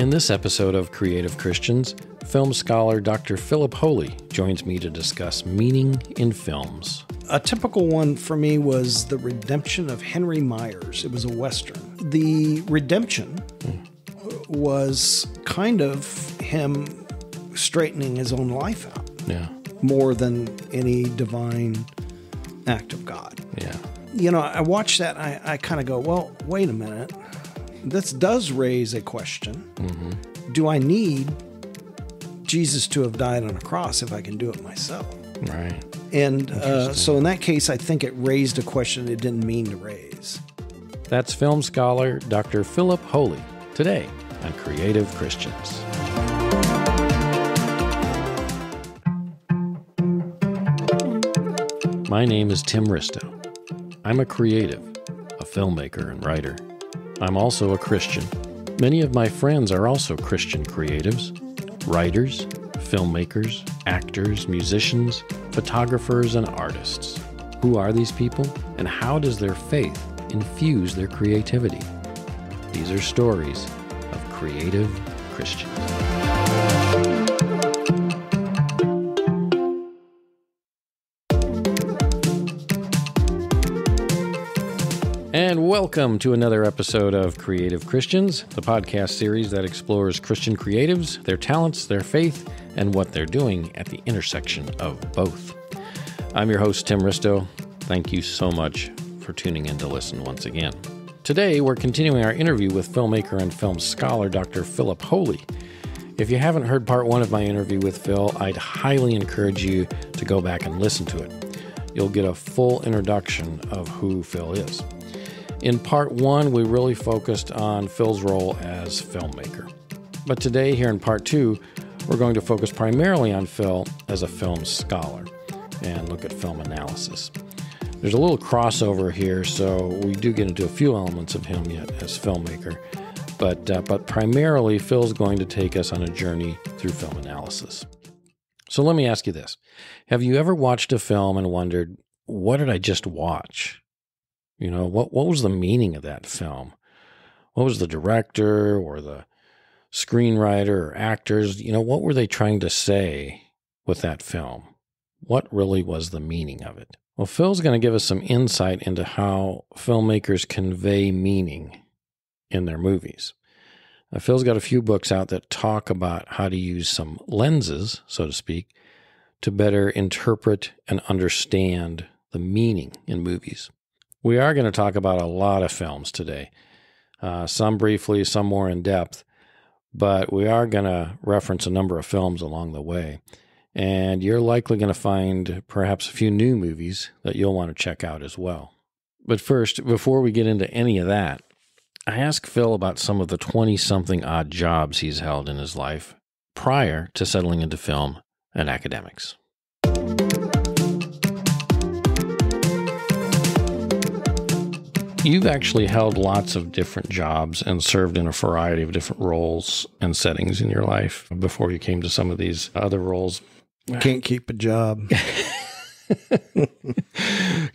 In this episode of Creative Christians, film scholar Dr. Philip Hohle joins me to discuss meaning in films. A typical one for me was The Redemption of Henry Myers. It was a Western. The redemption was kind of him straightening his own life out Yeah. more than any divine act of God. Yeah. You know, I watch that, I, I kind of go, well, wait a minute. This does raise a question. Do I need Jesus to have died on a cross if I can do it myself? Right. And uh, so, in that case, I think it raised a question it didn't mean to raise. That's film scholar Dr. Philip Hohle today on Creative Christians. My name is Tim Ristow. I'm a creative, a filmmaker, and writer. I'm also a Christian. Many of my friends are also Christian creatives, writers, filmmakers, actors, musicians, photographers, and artists. Who are these people, and how does their faith infuse their creativity? These are stories of creative Christians. Welcome to another episode of Creative Christians, the podcast series that explores Christian creatives, their talents, their faith, and what they're doing at the intersection of both. I'm your host, Tim Ristow. Thank you so much for tuning in to listen once again. Today, we're continuing our interview with filmmaker and film scholar Dr. Philip Hohle. If you haven't heard part one of my interview with Phil, I'd highly encourage you to go back and listen to it. You'll get a full introduction of who Phil is. In part one, we really focused on Phil's role as filmmaker. But today, here in part two, we're going to focus primarily on Phil as a film scholar and look at film analysis. There's a little crossover here, so we do get into a few elements of him yet as filmmaker. But, uh, but primarily, Phil's going to take us on a journey through film analysis. So let me ask you this Have you ever watched a film and wondered, what did I just watch? You know, what, what was the meaning of that film? What was the director or the screenwriter or actors? You know, what were they trying to say with that film? What really was the meaning of it? Well, Phil's going to give us some insight into how filmmakers convey meaning in their movies. Now, Phil's got a few books out that talk about how to use some lenses, so to speak, to better interpret and understand the meaning in movies. We are going to talk about a lot of films today, uh, some briefly, some more in depth, but we are going to reference a number of films along the way. And you're likely going to find perhaps a few new movies that you'll want to check out as well. But first, before we get into any of that, I asked Phil about some of the 20 something odd jobs he's held in his life prior to settling into film and academics. You've actually held lots of different jobs and served in a variety of different roles and settings in your life before you came to some of these other roles. Can't keep a job.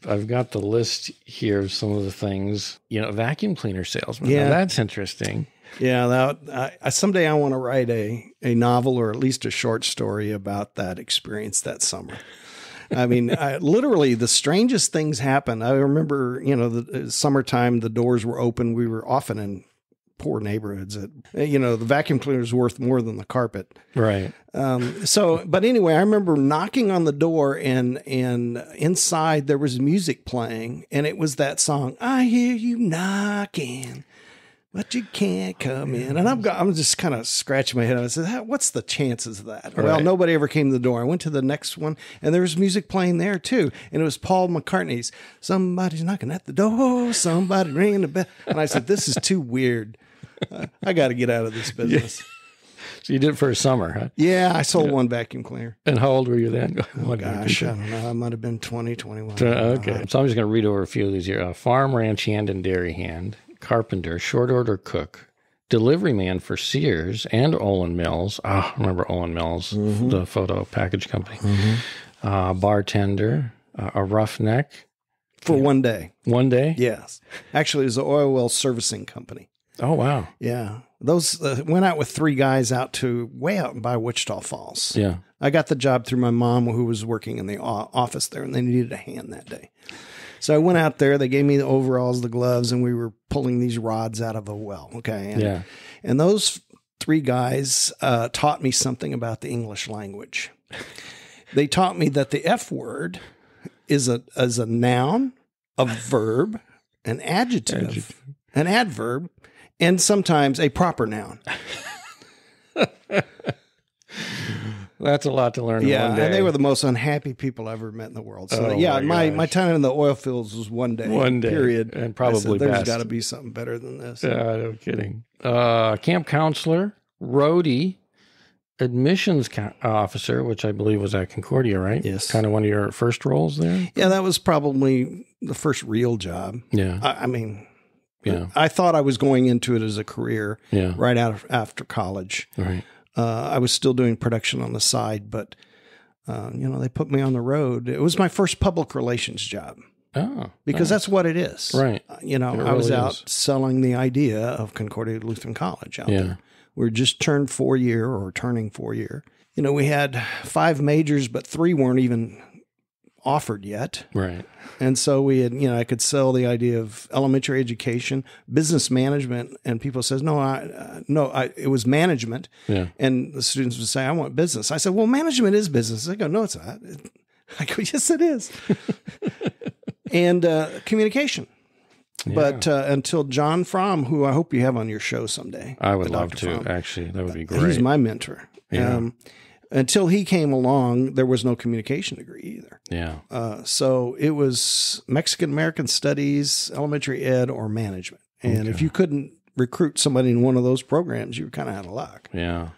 I've got the list here of some of the things. You know, vacuum cleaner salesman. Now, Yeah. that's interesting. Yeah, that, I, I, someday I want to write a, a novel or at least a short story about that experience that summer. I mean, I, literally, the strangest things happen. I remember, you know, the uh, summertime, the doors were open. We were often in poor neighborhoods. That, you know, the vacuum cleaner is worth more than the carpet. Right. Um, so, but anyway, I remember knocking on the door and and inside there was music playing, and it was that song. I hear you knocking, but you can't come in. And I'm go- I'm just kind of scratching my head. I said, "How- "What's the chances of that?" Well, nobody ever came to the door. I went to the next one, and there was music playing there too, and it was Paul McCartney's "Somebody's Knocking at the Door, Somebody Ringing the Bell," and I said, "This is too weird. Uh, I got to get out of this business." So you did it for a summer, huh? Yeah, I sold one vacuum cleaner. And how old were you then? Did Gosh, I do? don't know. I might have been 20, 21. Uh, okay. So I'm just going to read over a few of these here. Uh, farm, ranch hand, and dairy hand, carpenter, short order cook, delivery man for Sears and Olan Mills. Ah, remember Olan Mills, the photo package company. Uh, bartender, uh, a roughneck. For one day. One day. Yes. Actually, it was an oil well servicing company. Oh wow. Yeah, those uh, went out with three guys out to way out by Wichita Falls. Yeah. I got the job through my mom, who was working in the office there, and they needed a hand that day. So I went out there. They gave me the overalls, the gloves, and we were pulling these rods out of a well. Okay, and, Yeah. and those three guys uh, taught me something about the English language. they taught me that the F word is a is a noun, a verb, an adjective, Adjective. an adverb, and sometimes a proper noun. That's a lot to learn in Yeah, one day. and they were the most unhappy people I ever met in the world. So Oh, yeah, my my, my time in the oil fields was one day. One day, period, and I said, probably there's got to be something better than this. Yeah, no kidding. Uh, camp counselor, roadie, admissions co- officer, which I believe was at Concordia, right? Yes. Kind of one of your first roles there. Yeah, that was probably the first real job. Yeah. I, I mean, Yeah. I thought I was going into it as a career Yeah. right out of, after college. Right. Uh, I was still doing production on the side, but uh, you know they put me on the road. It was my first public relations job Oh. because that's what it is. Right. Uh, You know, It I was out is. selling the idea of Concordia Lutheran College out Yeah. there. We are just turned four year or turning four year. You know, we had five majors, but three weren't even offered yet. Right. And so we had, you know, I could sell the idea of elementary education, business management, and people says, no, I, uh, no, I, it was management. Yeah. And the students would say, I want business. I said, well, management is business. They go, no, it's not. I go, yes, it is. and uh, communication. But uh, until John Fromm, who I hope you have on your show someday, I would love Dr. to. Fromm, Actually, that would be great. He's my mentor. Yeah. Um, until he came along, there was no communication degree either. yeah. Uh, so it was Mexican American Studies, elementary ed, or management. And if you couldn't recruit somebody in one of those programs, you were kind of out of luck. Yeah.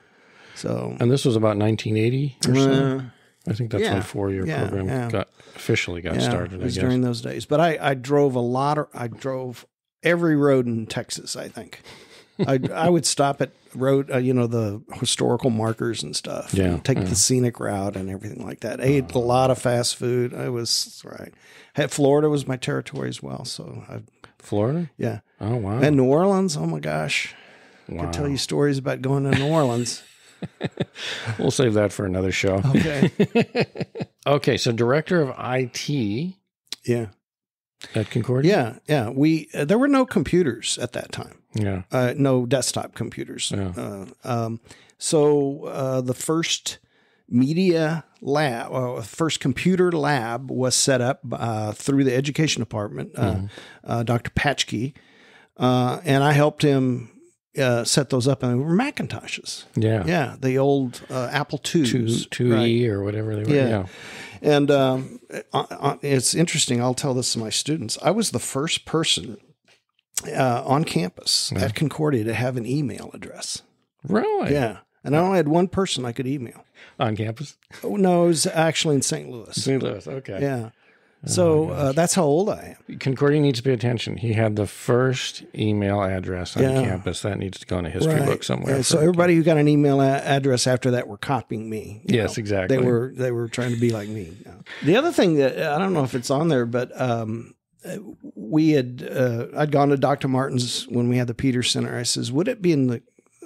So And this was about 1980 or so. uh, I think that's yeah. when four-year Yeah, program yeah. got officially got started. it I was guess. during those days. But I, I drove a lot of, I drove every road in Texas, I think. I, I would stop at road, uh, you know, the historical markers and stuff. Yeah, and take yeah. the scenic route and everything like that. I ate a lot of fast food. I was right. Had Florida was my territory as well. So I, Florida. yeah. Oh wow. And New Orleans, oh my gosh. wow. I could tell you stories about going to New Orleans. We'll save that for another show. Okay. Okay, so director of IT yeah. At Concordia. Yeah. Yeah. We, uh, there were no computers at that time, Yeah. uh, no desktop computers. Yeah. Uh, um, so uh, the first media lab, uh, first computer lab was set up uh, through the education department, uh, Mm-hmm. uh, Dr. Patchkey. Uh, and I helped him uh, set those up, and they were Macintoshes. Yeah. Yeah, the old uh, Apple IIs. Two two right. E or whatever they were. Yeah. Yeah. And um, uh, uh, it's interesting. I'll tell this to my students. I was the first person uh, on campus at Concordia to have an email address. Really? Yeah. And I only had one person I could email. On campus. Oh, no, it was actually in St. Louis. St. Louis. Okay. Yeah. So uh, that's how old I am. Concordia needs to pay attention. He had the first email address on Yeah. campus. That needs to go in a history book somewhere. Yeah, so everybody who got an email address after that were copying me. Yes, exactly. They were they were trying to be like me. The other thing that I don't know if it's on there, but um, we had uh, I'd gone to Dr. Martin's when we had the Peter Center. I says, would it be in the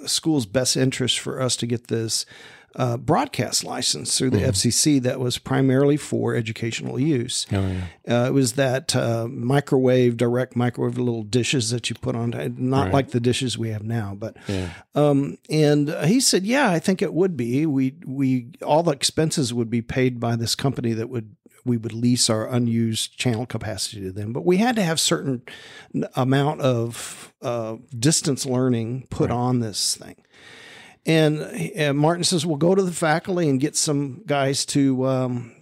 school's best interest for us to get this uh, broadcast license through the FCC that was primarily for educational use? Oh, yeah. Uh, it was that uh, microwave, direct microwave little dishes that you put on, not Right. like the dishes we have now, but Yeah. um, and he said, "Yeah, I think it would be. We we all the expenses would be paid by this company that would we would lease our unused channel capacity to them, but we had to have certain amount of uh, distance learning put on this thing." And uh, Martin says, "Well, go to the faculty and get some guys to." Um,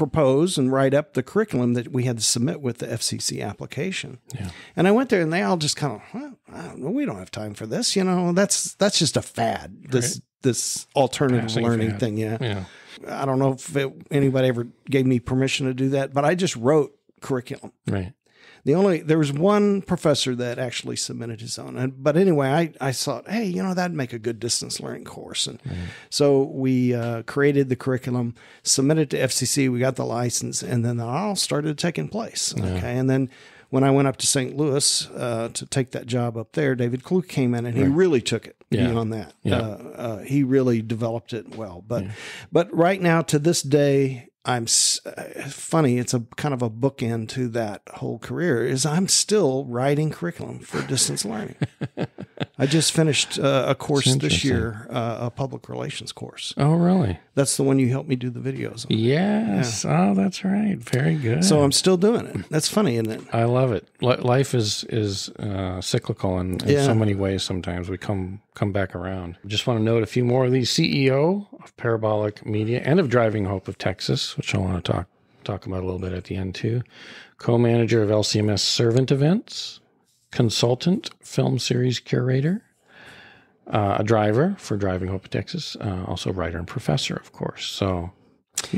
propose and write up the curriculum that we had to submit with the FCC application. Yeah. And I went there and they all just kind of, well, I don't know, we don't have time for this. You know, that's that's just a fad. This this alternative Passing learning fad. thing. Yeah. Yeah. I don't know if it, anybody ever gave me permission to do that, but I just wrote curriculum. Right. The only there was one professor that actually submitted his own, and but anyway, I I thought, hey, you know, that'd make a good distance learning course, and so we uh, created the curriculum, submitted to FCC, we got the license, and then it all started taking place. Okay, and then when I went up to St. Louis uh, to take that job up there, David Klug came in and he really took it Yeah. beyond that. Yeah. Uh, uh, he really developed it well. But but right now to this day, I'm uh, funny. It's a kind of a bookend to that whole career. Is I'm still writing curriculum for distance learning. I just finished uh, a course this year, uh, a public relations course. Oh, really? That's the one you helped me do the videos on. Yes. Oh, that's right. Very good. So I'm still doing it. That's funny, isn't it? I love it. Li- Life is is uh, cyclical in, in Yeah. so many ways. Sometimes we come come back around. Just want to note a few more of these. CEO of Parabolic Media and of Driving Hope of Texas, which I want to talk talk about a little bit at the end too. Co-manager of LCMS Servant Events, consultant film series curator, uh, a driver for Driving Hope of Texas, uh, also writer and professor, of course. So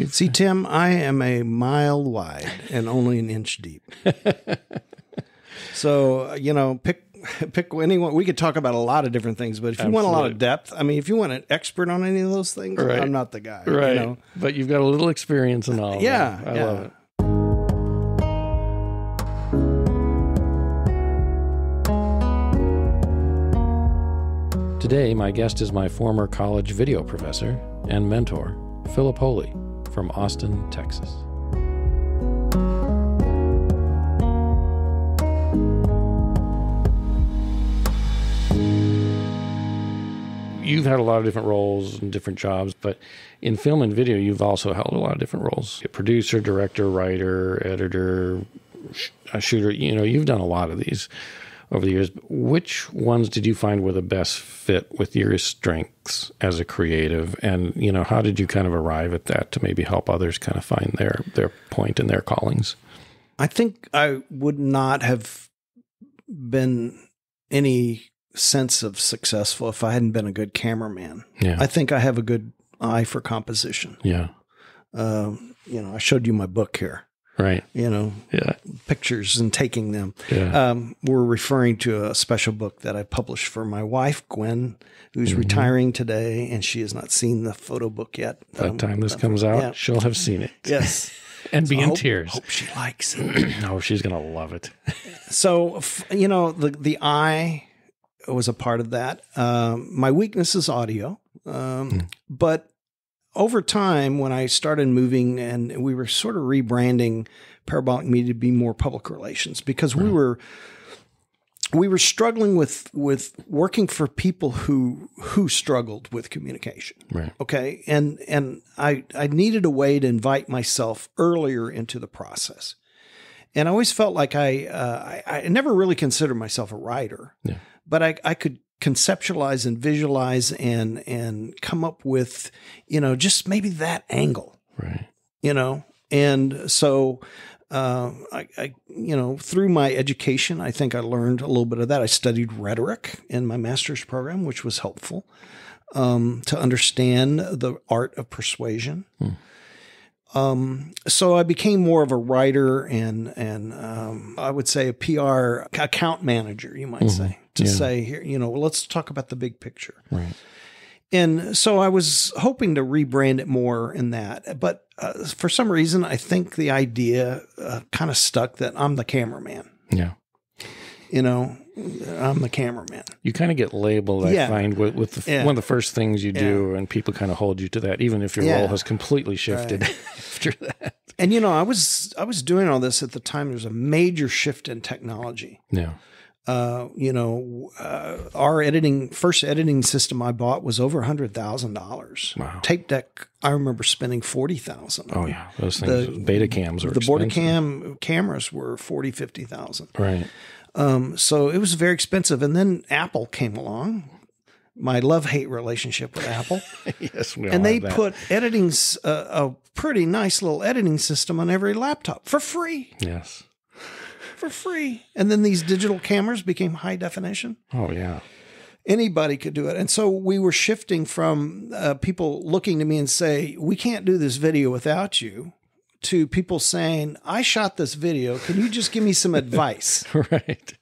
See, Tim, I am a mile wide and only an inch deep. so you know, pick pick anyone. We could talk about a lot of different things, but if you want a lot of depth, I mean, if you want an expert on any of those things, Right. I'm not the guy. right, You know? but you've got a little experience in all. of Yeah, that. I yeah. love it. Today, my guest is my former college video professor and mentor, Philip Hohle from Austin, Texas. You've had a lot of different roles and different jobs, but in film and video, you've also held a lot of different roles producer, director, writer, editor, shooter. You know, you've done a lot of these over the years. Which ones did you find were the best fit with your strengths as a creative? And, you know, how did you kind of arrive at that to maybe help others kind of find their, their point in their callings? I think I would not have been any sense of successful if I hadn't been a good cameraman. Yeah. I think I have a good eye for composition. yeah. Um, you know, I showed you my book here. Right. You know, Yeah. pictures and taking them. Yeah. Um, we're referring to a special book that I published for my wife, Gwen, who's Mm-hmm. retiring today, and she has not seen the photo book yet. By the Um, time this comes out, yeah. she'll have seen it Yes. and be in hope, tears. Hope she likes it. Oh, she's going to love it. so, f- you know, the the eye was a part of that. Um, my weakness is audio, um, but over time, when I started moving and we were sort of rebranding Parabolic Media to be more public relations because we were we were struggling with with working for people who who struggled with communication. Right. okay? And and i i needed a way to invite myself earlier into the process. And i always felt like i uh, I, I never really considered myself a writer. Yeah. But i i could conceptualize and visualize and and come up with you know just maybe that angle. Right. you know? And so uh, I, I you know through my education i think i learned a little bit of that. I studied rhetoric in my master's program which was helpful um, to understand the art of persuasion. Um, so I became more of a writer and and um, I would say a PR account manager, you might say, to Yeah. say here, you know, let's talk about the big picture. Right. And so I was hoping to rebrand it more in that. But uh, for some reason, I think the idea uh, kind of stuck that I'm the cameraman. Yeah. You know, I'm the cameraman. You kind of get labeled, I Yeah. find, with, with the, Yeah. one of the first things you do, and people kind of hold you to that, even if your Yeah. role has completely shifted after that. And you know, I was I was doing all this at the time. There was a major shift in technology. Yeah. Uh, you know, uh, our editing first editing system I bought was over a hundred thousand dollars. Wow. Tape deck, I remember spending forty thousand. Oh, yeah. Those things, The, beta cams are the expensive. Bordercam cameras were forty, fifty thousand. Right. Um, so it was very expensive. And then Apple came along. My love hate relationship with Apple, yes. We all and they put editing's uh, a pretty nice little editing system on every laptop for free, Yes. For free. And then these digital cameras became high definition. Oh, yeah. Anybody could do it. And so we were shifting from uh, people looking to me and say, "We can't do this video without you," to people saying, "I shot this video. Can you just give me some advice?" right.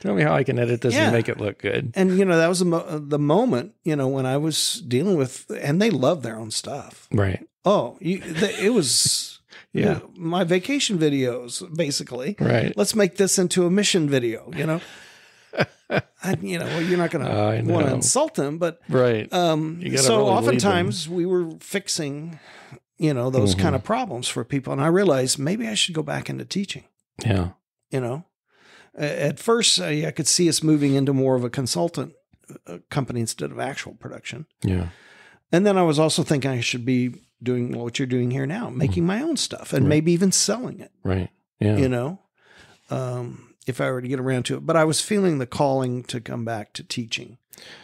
Tell me how I can edit this Yeah. and make it look good. And you know that was the, mo- the moment you know when I was dealing with, and they love their own stuff. Right. Oh, you, the, it was Yeah. my vacation videos, basically. Right. Let's make this into a mission video. You know, I, you know, well, you're not going to want to insult them, but Right. um, so really oftentimes we were fixing, you know, those Mm-hmm. kind of problems for people, and I realized maybe I should go back into teaching. yeah. You know, at first I could see us moving into more of a consultant uh, company instead of actual production, Yeah. and then I was also thinking I should be doing what you're doing here now, making my own stuff, and maybe even selling it. Right. Yeah. You know, um, if I were to get around to it, but I was feeling the calling to come back to teaching.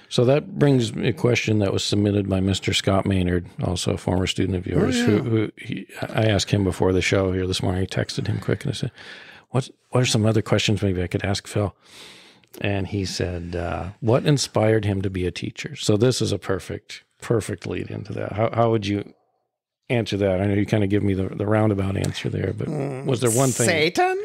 So that brings me a question that was submitted by Mr. Scott Maynard, also a former student of yours. yeah. Who, who he, I asked him before the show here this morning. I texted him quick and I said, "What? What are some other questions maybe I could ask Phil?" And he said, uh, "What inspired him to be a teacher?" So this is a perfect, perfect lead into that. How, how would you answer that? I know you kind of give me the, the roundabout answer there, but was there one thing? Satan?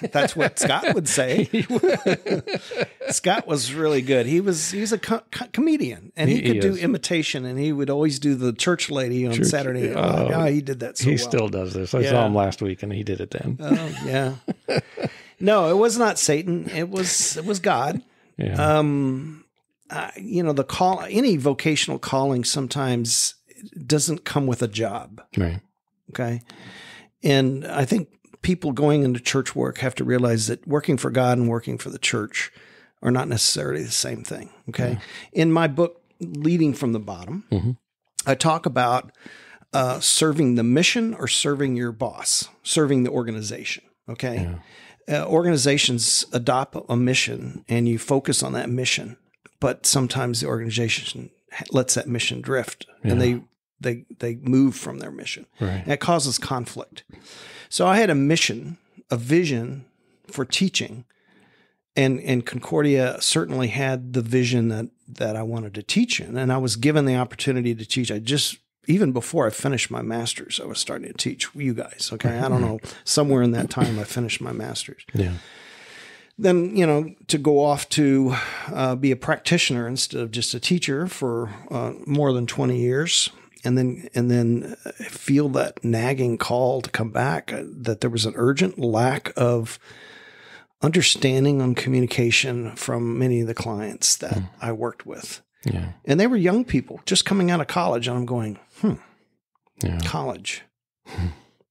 That's what Scott would say. Scott was really good. He was he was a co- co- comedian, and he, He- he could do is. imitation, and he would always do the church lady on Saturday. Night oh, oh, he did that so he well. still does this. I Yeah. saw him last week, and he did it then. Oh yeah. no, it was not Satan. It was it was God. yeah. Um, uh, you know the call. Any vocational calling sometimes doesn't come with a job. right. Okay. And I think people going into church work have to realize that working for God and working for the church are not necessarily the same thing. Okay. In my book, Leading from the Bottom, Mhm. I talk about uh, serving the mission or serving your boss, serving the organization. Okay. Uh, organizations adopt a mission and you focus on that mission, but sometimes the organization lets that mission drift and they they they move from their mission. Right. And it causes conflict. So I had a mission, a vision for teaching, and and Concordia certainly had the vision that that I wanted to teach in, and I was given the opportunity to teach. I just even before I finished my master's, I was starting to teach you guys. Okay, I don't know somewhere in that time I finished my master's Yeah. then you know to go off to uh, be a practitioner instead of just a teacher for uh, more than 20 years and then and then uh, feel that nagging call to come back uh, that there was an urgent lack of understanding on communication from many of the clients that I worked with Yeah. and they were young people just coming out of college and I'm going hmm Yeah. college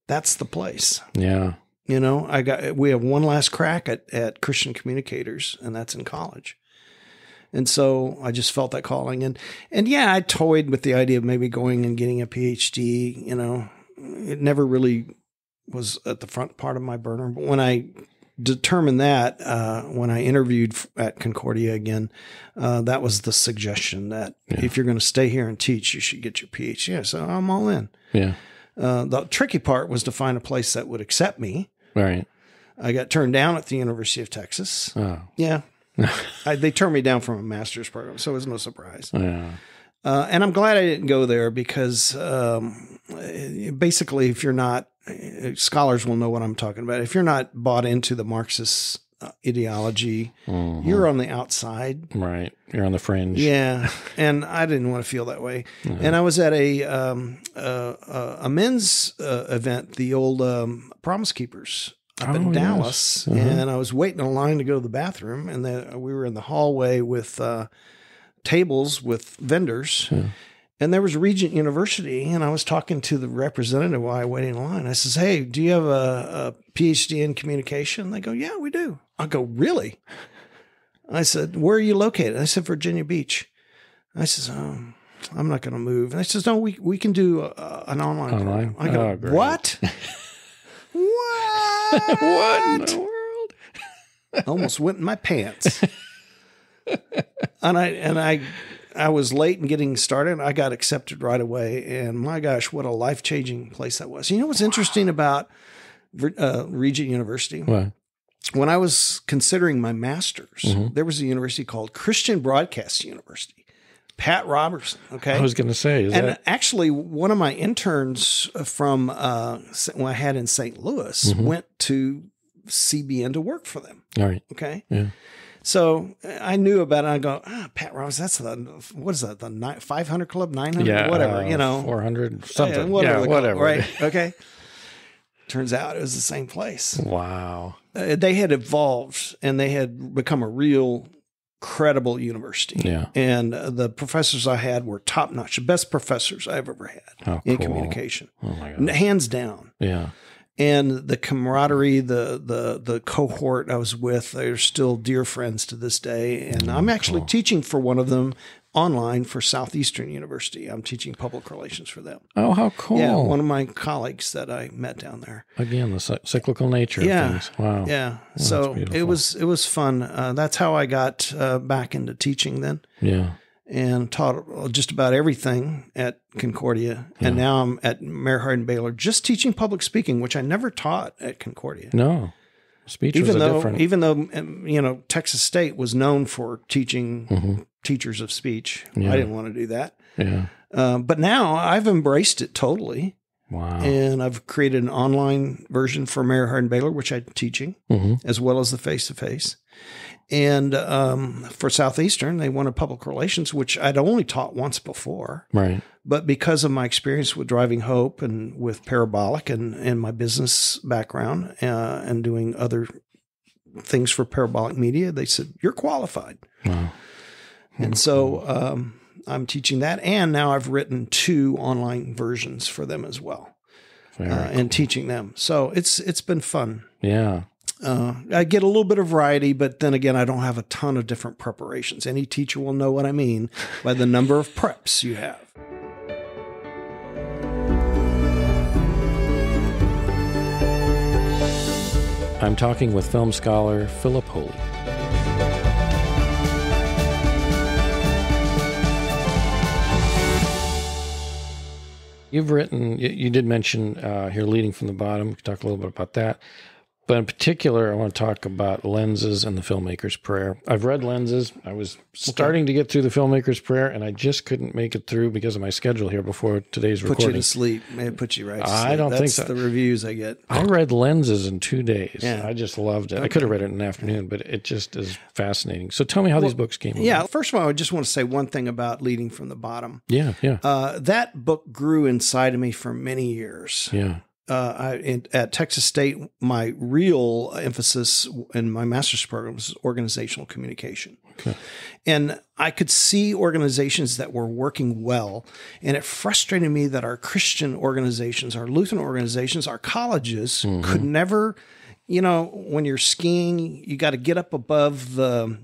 that's the place Yeah. you know, I got we have one last crack at at Christian communicators, and that's in college. And so I just felt that calling, and and yeah, I toyed with the idea of maybe going and getting a PhD. You know, it never really was at the front part of my burner. But when I determined that, uh, when I interviewed at Concordia again, uh, that was the suggestion that if you're going to stay here and teach, you should get your PhD. So I'm all in. Yeah. Uh, the tricky part was to find a place that would accept me. Right. I got turned down at the University of Texas. Oh. Yeah. I, they turned me down from a master's program, so it was no surprise. Yeah. Uh, and I'm glad I didn't go there because um, basically, if you're not, scholars will know what I'm talking about. If you're not bought into the Marxist uh, ideology, Mhm. you're on the outside. Right. You're on the fringe. Yeah, and I didn't want to feel that way. And I was at a um, uh, uh, a men's uh, event, the old um, Promise Keepers up Oh, in yes. Dallas, Uh-huh. and I was waiting in line to go to the bathroom, and then we were in the hallway with uh, tables with vendors. And there was Regent University, and I was talking to the representative while I waited in line. I says, "Hey, do you have a, a PhD in communication?" They go, "Yeah, we do." I go, "Really?" I said, "Where are you located?" I said, "Virginia Beach." I says, um, "I'm not going to move." And I says, "No, we we can do uh, an online." Online? program." I go, Oh, "What? what? What in the world? almost went in my pants. and I and I I was late in getting started. I got accepted right away, and my gosh, what a life changing place that was. You know what's interesting about uh, Regent University? What? When I was considering my master's, Mm-hmm. there was a university called Christian Broadcast University. Pat Robertson. Okay, I was going to say, is and that actually, one of my interns from uh, when I had in St. Louis Mm-hmm. went to CBN to work for them. all right? Okay. Yeah. So I knew about it. I go, ah, Pat Roberts, that's the, what is that, the ni- 500 club, 900, Yeah. whatever, uh, you know. 400 something. Yeah, Yeah, they call it, whatever. right. Okay. Turns out it was the same place. Wow. Uh, they had evolved and they had become a real credible university. Yeah. And uh, the professors I had were top notch, the best professors I've ever had Oh, in cool. communication, Oh my god. hands down. Yeah. And the camaraderie, the the the cohort I was with, they're still dear friends to this day. And I'm actually cool. teaching for one of them online for Southeastern University. I'm teaching public relations for them. Oh, how cool. Yeah, one of my colleagues that I met down there. Again, the cy- cyclical nature Yeah. of things. Wow. Yeah, that's so it was it was fun. Uh, that's how I got uh, back into teaching then, Yeah. and taught just about everything at Concordia. And now I'm at Mary Hardin Baylor, just teaching public speaking, which I never taught at Concordia. No. Speech was Even a though, different. even though um, you know Texas State was known for teaching teachers of speech, Mm-hmm. Yeah. I didn't want to do that. yeah. Uh, but now I've embraced it totally, Wow. and I've created an online version for Mary Hardin Baylor, which I'm teaching. hmm as well as the face to face. And um, for Southeastern, they wanted public relations, which I'd only taught once before. Right. But because of my experience with Driving Hope and with Parabolic and, and my business background uh, and doing other things for Parabolic Media, they said, You're qualified. Wow. And so um, I'm teaching that. And now I've written two online versions for them as well uh, and teaching them. So it's it's been fun. Yeah. Uh, I get a little bit of variety, but then again, I don't have a ton of different preparations. Any teacher will know what I mean by the number of preps you have. I'm talking with film scholar Philip Hohle. You've written, you, you did mention uh, here leading from the bottom. We can talk a little bit about that. But in particular, I want to talk about lenses and the filmmaker's prayer. I've read lenses. I was starting to get through the filmmaker's prayer, and I just couldn't make it through because of my schedule here before today's Put you recording. to sleep. May put you right to I don't think That's so. the reviews I get. I read lenses in two days. Yeah. I just loved it. I could have read it in an afternoon, but it just is fascinating. So tell me how these books came. Yeah. about. First of all, I just want to say one thing about leading from the bottom. yeah, yeah, Uh, that book grew inside of me for many years. yeah. Uh, I, in, at Texas State, my real emphasis in my master's program was organizational communication. Okay. And I could see organizations that were working well. And it frustrated me that our Christian organizations, our Lutheran organizations, our colleges could never, you know, when you're skiing, you got to get up above the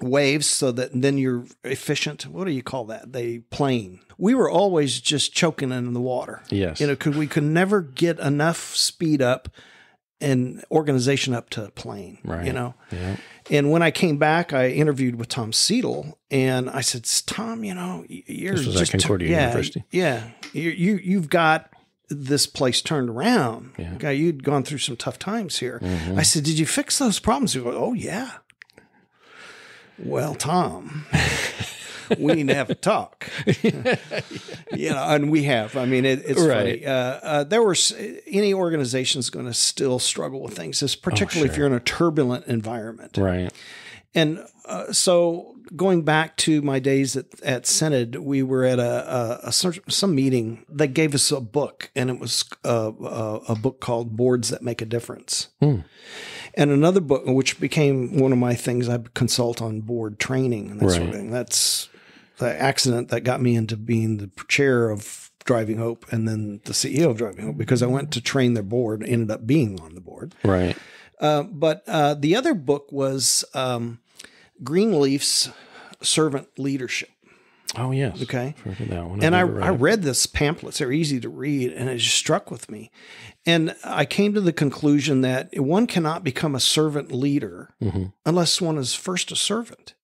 waves so that then you're efficient. What do you call that? They plane. We were always just choking in the water. Yes. You know, could we could never get enough speed up and organization up to a plane. Right. You know. Yeah. And when I came back, I interviewed with Tom Cedel, and I said, "Tom, you know, you're This was at just Concordia yeah, University. Yeah, you, you you've got this place turned around. Yeah. Mm-hmm. Okay, you'd gone through some tough times here. I said, "Did you fix those problems?" He goes, "Oh yeah." Well, Tom, we need to have a talk. you know, and we have. I mean, it, it's Right. funny. Uh, uh, there were any organization's going to still struggle with things, this particularly if sure. you're in a turbulent environment. Right. And uh, so, going back to my days at, at Synod, we were at a, a, a some meeting that gave us a book, and it was uh, a, a book called "Boards That Make a Difference." Hmm. And another book, which became one of my things, I consult on board training and that sort of Right. thing. That's the accident that got me into being the chair of Driving Hope and then the CEO of Driving Hope because I went to train their board, ended up being on the board. Right. Uh, but uh, the other book was um, Greenleaf's Servant Leadership. Oh yes. Okay. That one. And I, I've I read this pamphlets. They're easy to read, and it just struck with me. And I came to the conclusion that one cannot become a servant leader Mhm. unless one is first a servant.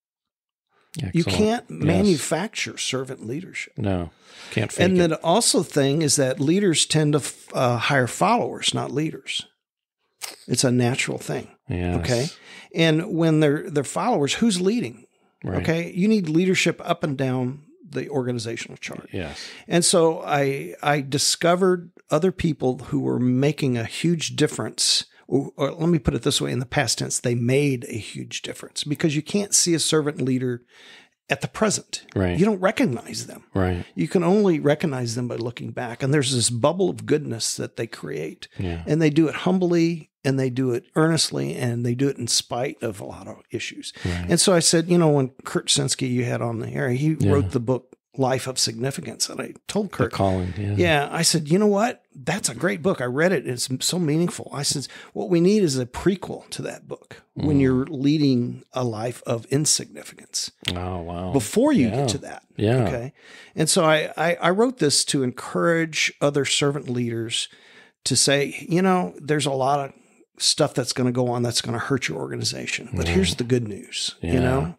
You can't Yes. manufacture servant leadership. No. Can't fake And it. the also thing is that leaders tend to f- uh, hire followers, not leaders. It's a natural thing. Yes. Okay. And when they're they're followers, who's leading? Right. Okay. You need leadership up and down the organizational chart. Yes. And so I I discovered other people who were making a huge difference. Or, or uh, let me put it this way: in the past tense, they made a huge difference because you can't see a servant leader at the present. Right. You don't recognize them. Right. You can only recognize them by looking back. And there's this bubble of goodness that they create. Yeah. And they do it humbly and they do it earnestly and they do it in spite of a lot of issues. Right. And so I said, you know, when Kurt Senske you had on the air, he Yeah. wrote the book Life of Significance. And I told The calling. Yeah. yeah, I said, you know what? That's a great book. I read it. It's so meaningful. I said, what we need is a prequel to that book when Mm. you're leading a life of insignificance Oh wow. before you Yeah. get to that. yeah. Okay. And so I, I, I wrote this to encourage other servant leaders to say, you know, there's a lot of stuff that's going to go on that's going to hurt your organization. But Yeah. here's the good news, you know,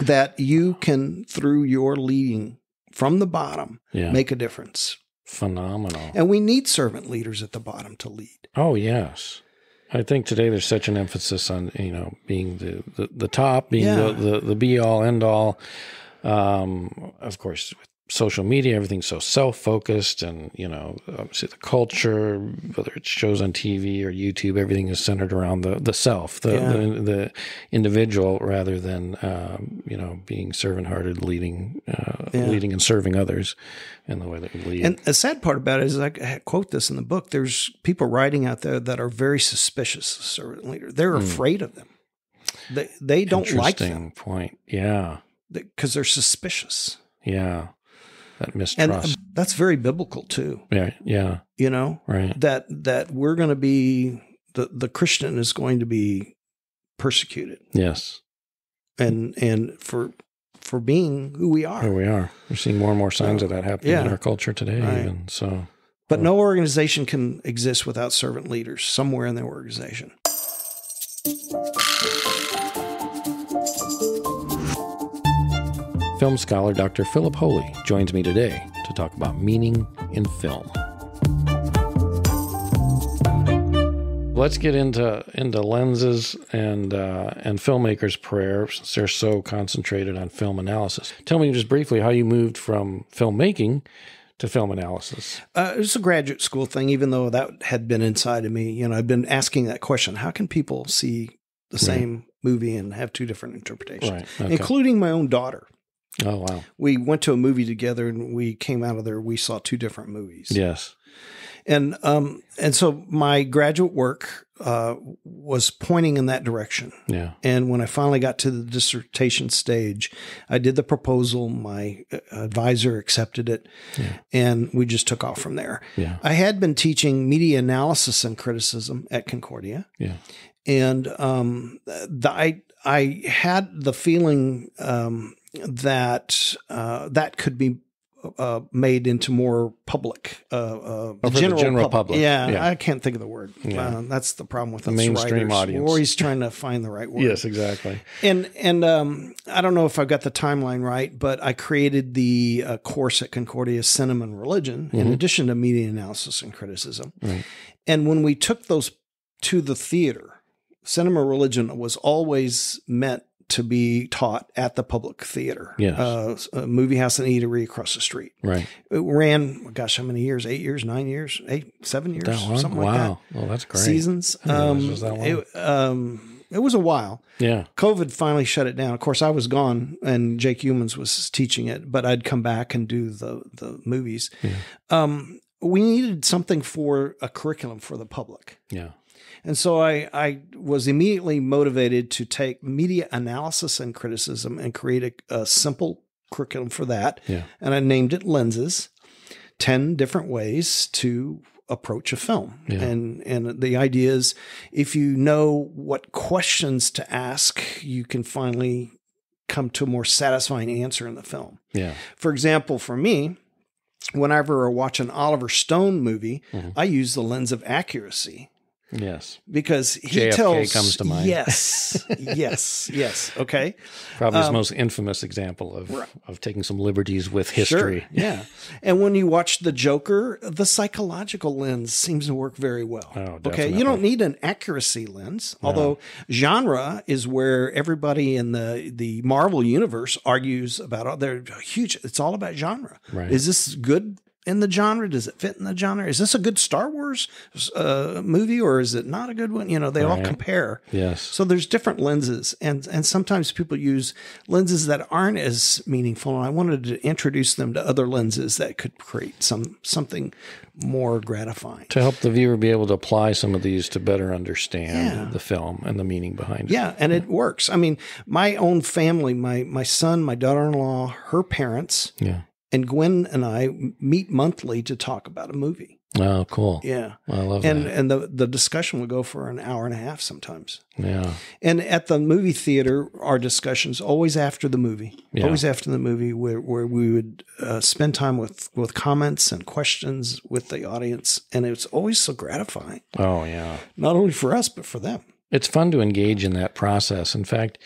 that you can, through your leading from the bottom, Yeah. make a difference. Phenomenal. And we need servant leaders at the bottom to lead. Oh yes. I think today there's such an emphasis on you know being the the, the top, being Yeah. the, the the be all end all. Um, of course, with social media, everything's so self focused, and you know, obviously the culture, whether it's shows on TV or YouTube, everything is centered around the the self, the Yeah. the, the individual, rather than um, you know being servant hearted, leading, uh, Yeah. leading and serving others in the way that we lead. And the sad part about it is, I quote this in the book. There's people writing out there that are very suspicious of servant leader. They're afraid of them. They they don't like them. Point. Yeah. because they're suspicious, Yeah. That and mistrust. um, that's very biblical too. yeah. Yeah. You know Right. that that we're going to be the the Christian is going to be persecuted, Yes. and and for for being who we are. Here we are. We're seeing more and more signs of that happening in our culture today. Right. Even so. But no organization can exist without servant leaders somewhere in their organization. Film scholar Dr. Philip Hohle joins me today to talk about meaning in film. Let's get into into lenses and uh, and filmmakers' prayer since they're so concentrated on film analysis. Tell me just briefly how you moved from filmmaking to film analysis. Uh, it was a graduate school thing, even though that had been inside of me. You know, I've been asking that question: How can people see the same movie and have two different interpretations, Right. Okay. including my own daughter? Oh wow. We went to a movie together, and we came out of there. We saw two different movies. Yes. and um, and so my graduate work uh, was pointing in that direction. Yeah. And when I finally got to the dissertation stage, I did the proposal. My uh, advisor accepted it, Yeah. and we just took off from there. Yeah. I had been teaching media analysis and criticism at Concordia, Yeah. and um, the, I I had the feeling um, that uh, that could be. Uh, made into more public, uh, uh, Oh, the general public. Yeah, Yeah. I can't think of the word. Yeah. Uh, that's the problem with The us mainstream writers. audience. We're always trying to find the right word. Yes, exactly. And and um, I don't know if I've got the timeline right, but I created the uh, course at Concordia, Cinema and Religion, in Mhm. addition to media analysis and criticism. Right. And when we took those to the theater, cinema religion was always meant to be taught at the public theater. Yes. Uh, a movie house and eatery across the street. Right. It ran, gosh, how many years? Eight years, nine years, eight, seven years, something like that. wow. Well, that's great. Seasons. I didn't realize Um, it was that long. it, um, it was a while. Yeah. COVID finally shut it down. Of course, I was gone, and Jake Humans was teaching it, but I'd come back and do the the movies. Yeah. Um, we needed something for a curriculum for the public, Yeah. And so I I was immediately motivated to take media analysis and criticism and create a, a simple curriculum for that. Yeah. And I named it Lenses. Ten different ways to approach a film. Yeah. And and the idea is if you know what questions to ask, you can finally come to a more satisfying answer in the film. Yeah. For example, for me, whenever I watch an Oliver Stone movie, Mhm. I use the lens of accuracy Yes. because he JFK tells comes to mind. Yes. yes. Yes. Okay. Probably his Um, most infamous example of, Right. of taking some liberties with history. Sure, yeah. And when you watch The Joker, the psychological lens seems to work very well. Oh, okay. You don't need an accuracy lens, although genre is where everybody in the, the Marvel universe argues about. oh, They're huge. It's all about genre. Right. Is this good in the genre? Does it fit in the genre? Is this a good Star Wars uh, movie or is it not a good one? You know, they all Right. compare. Yes. So there's different lenses, and and sometimes people use lenses that aren't as meaningful. And I wanted to introduce them to other lenses that could create some something more gratifying. to help the viewer be able to apply some of these to better understand Yeah. the film and the meaning behind it. Yeah, and it works. I mean, my own family, my my son, my daughter-in-law, her parents, Yeah. And Gwen and I meet monthly to talk about a movie. Oh, cool. Yeah. I love And that. and the the discussion would go for an hour and a half sometimes. Yeah. And at the movie theater, our discussions always after the movie, Yeah. always after the movie, where, where we would uh, spend time with with comments and questions with the audience, and it's always so gratifying, Oh, yeah. not only for us but for them. It's fun to engage in that process. In fact,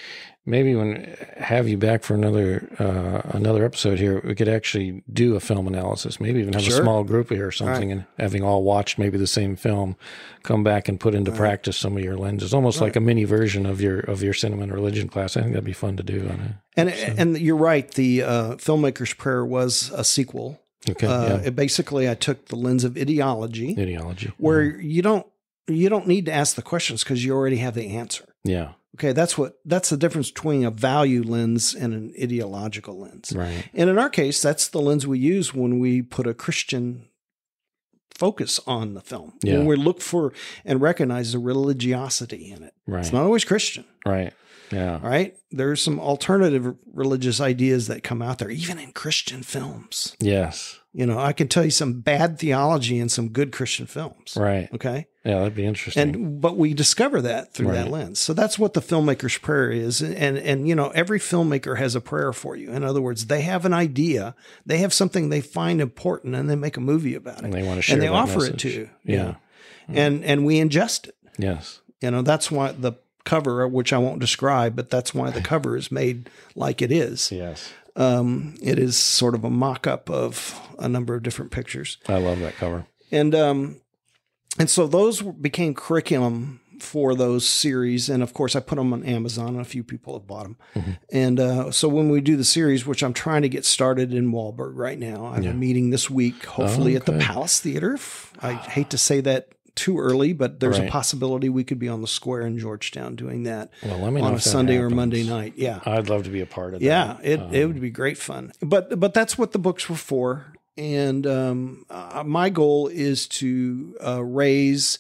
maybe when have you back for another uh, another episode here, we could actually do a film analysis. Maybe even have a small group here or something, and having all watched maybe the same film, come back and put into practice some of your lenses, almost like a mini version of your of your cinema and religion class. I think that'd be fun to do. On it. And and you're right. The uh, filmmaker's prayer was a sequel. Okay. Uh, yeah. it basically, I took the lens of ideology, Ideology. where you don't you don't need to ask the questions because you already have the answer. Yeah. Okay, that's what that's the difference between a value lens and an ideological lens. Right. And in our case, that's the lens we use when we put a Christian focus on the film. Yeah. When we look for and recognize the religiosity in it. Right. It's not always Christian. Right. Yeah. All right. There's some alternative religious ideas that come out there, even in Christian films. Yes. You know, I can tell you some bad theology in some good Christian films. Right. Okay. Yeah, that'd be interesting. And but we discover that through that lens. So that's what the filmmaker's prayer is. And and you know, every filmmaker has a prayer for you. In other words, they have an idea, they have something they find important, and they make a movie about it. And they want to share and they offer message. it to you. Yeah. And and we ingest it. Yes. You know, that's why the cover, which I won't describe, but that's why the cover is made like it is. Yes. Um, it is sort of a mock up of a number of different pictures. I love that cover. And um, and so those became curriculum for those series. And of course, I put them on Amazon, and a few people have bought them. Mm-hmm. And uh, so when we do the series, which I'm trying to get started in Walburg right now, I have Yeah. a meeting this week, hopefully at the Palace Theater. I hate to say that too early, but there's Right. a possibility we could be on the square in Georgetown doing that Well, let me on a Sunday or. Monday night. Yeah. I'd love to be a part of Yeah, that. it, it Um, would be great fun. But but that's what the books were for. And um, uh, my goal is to uh, raise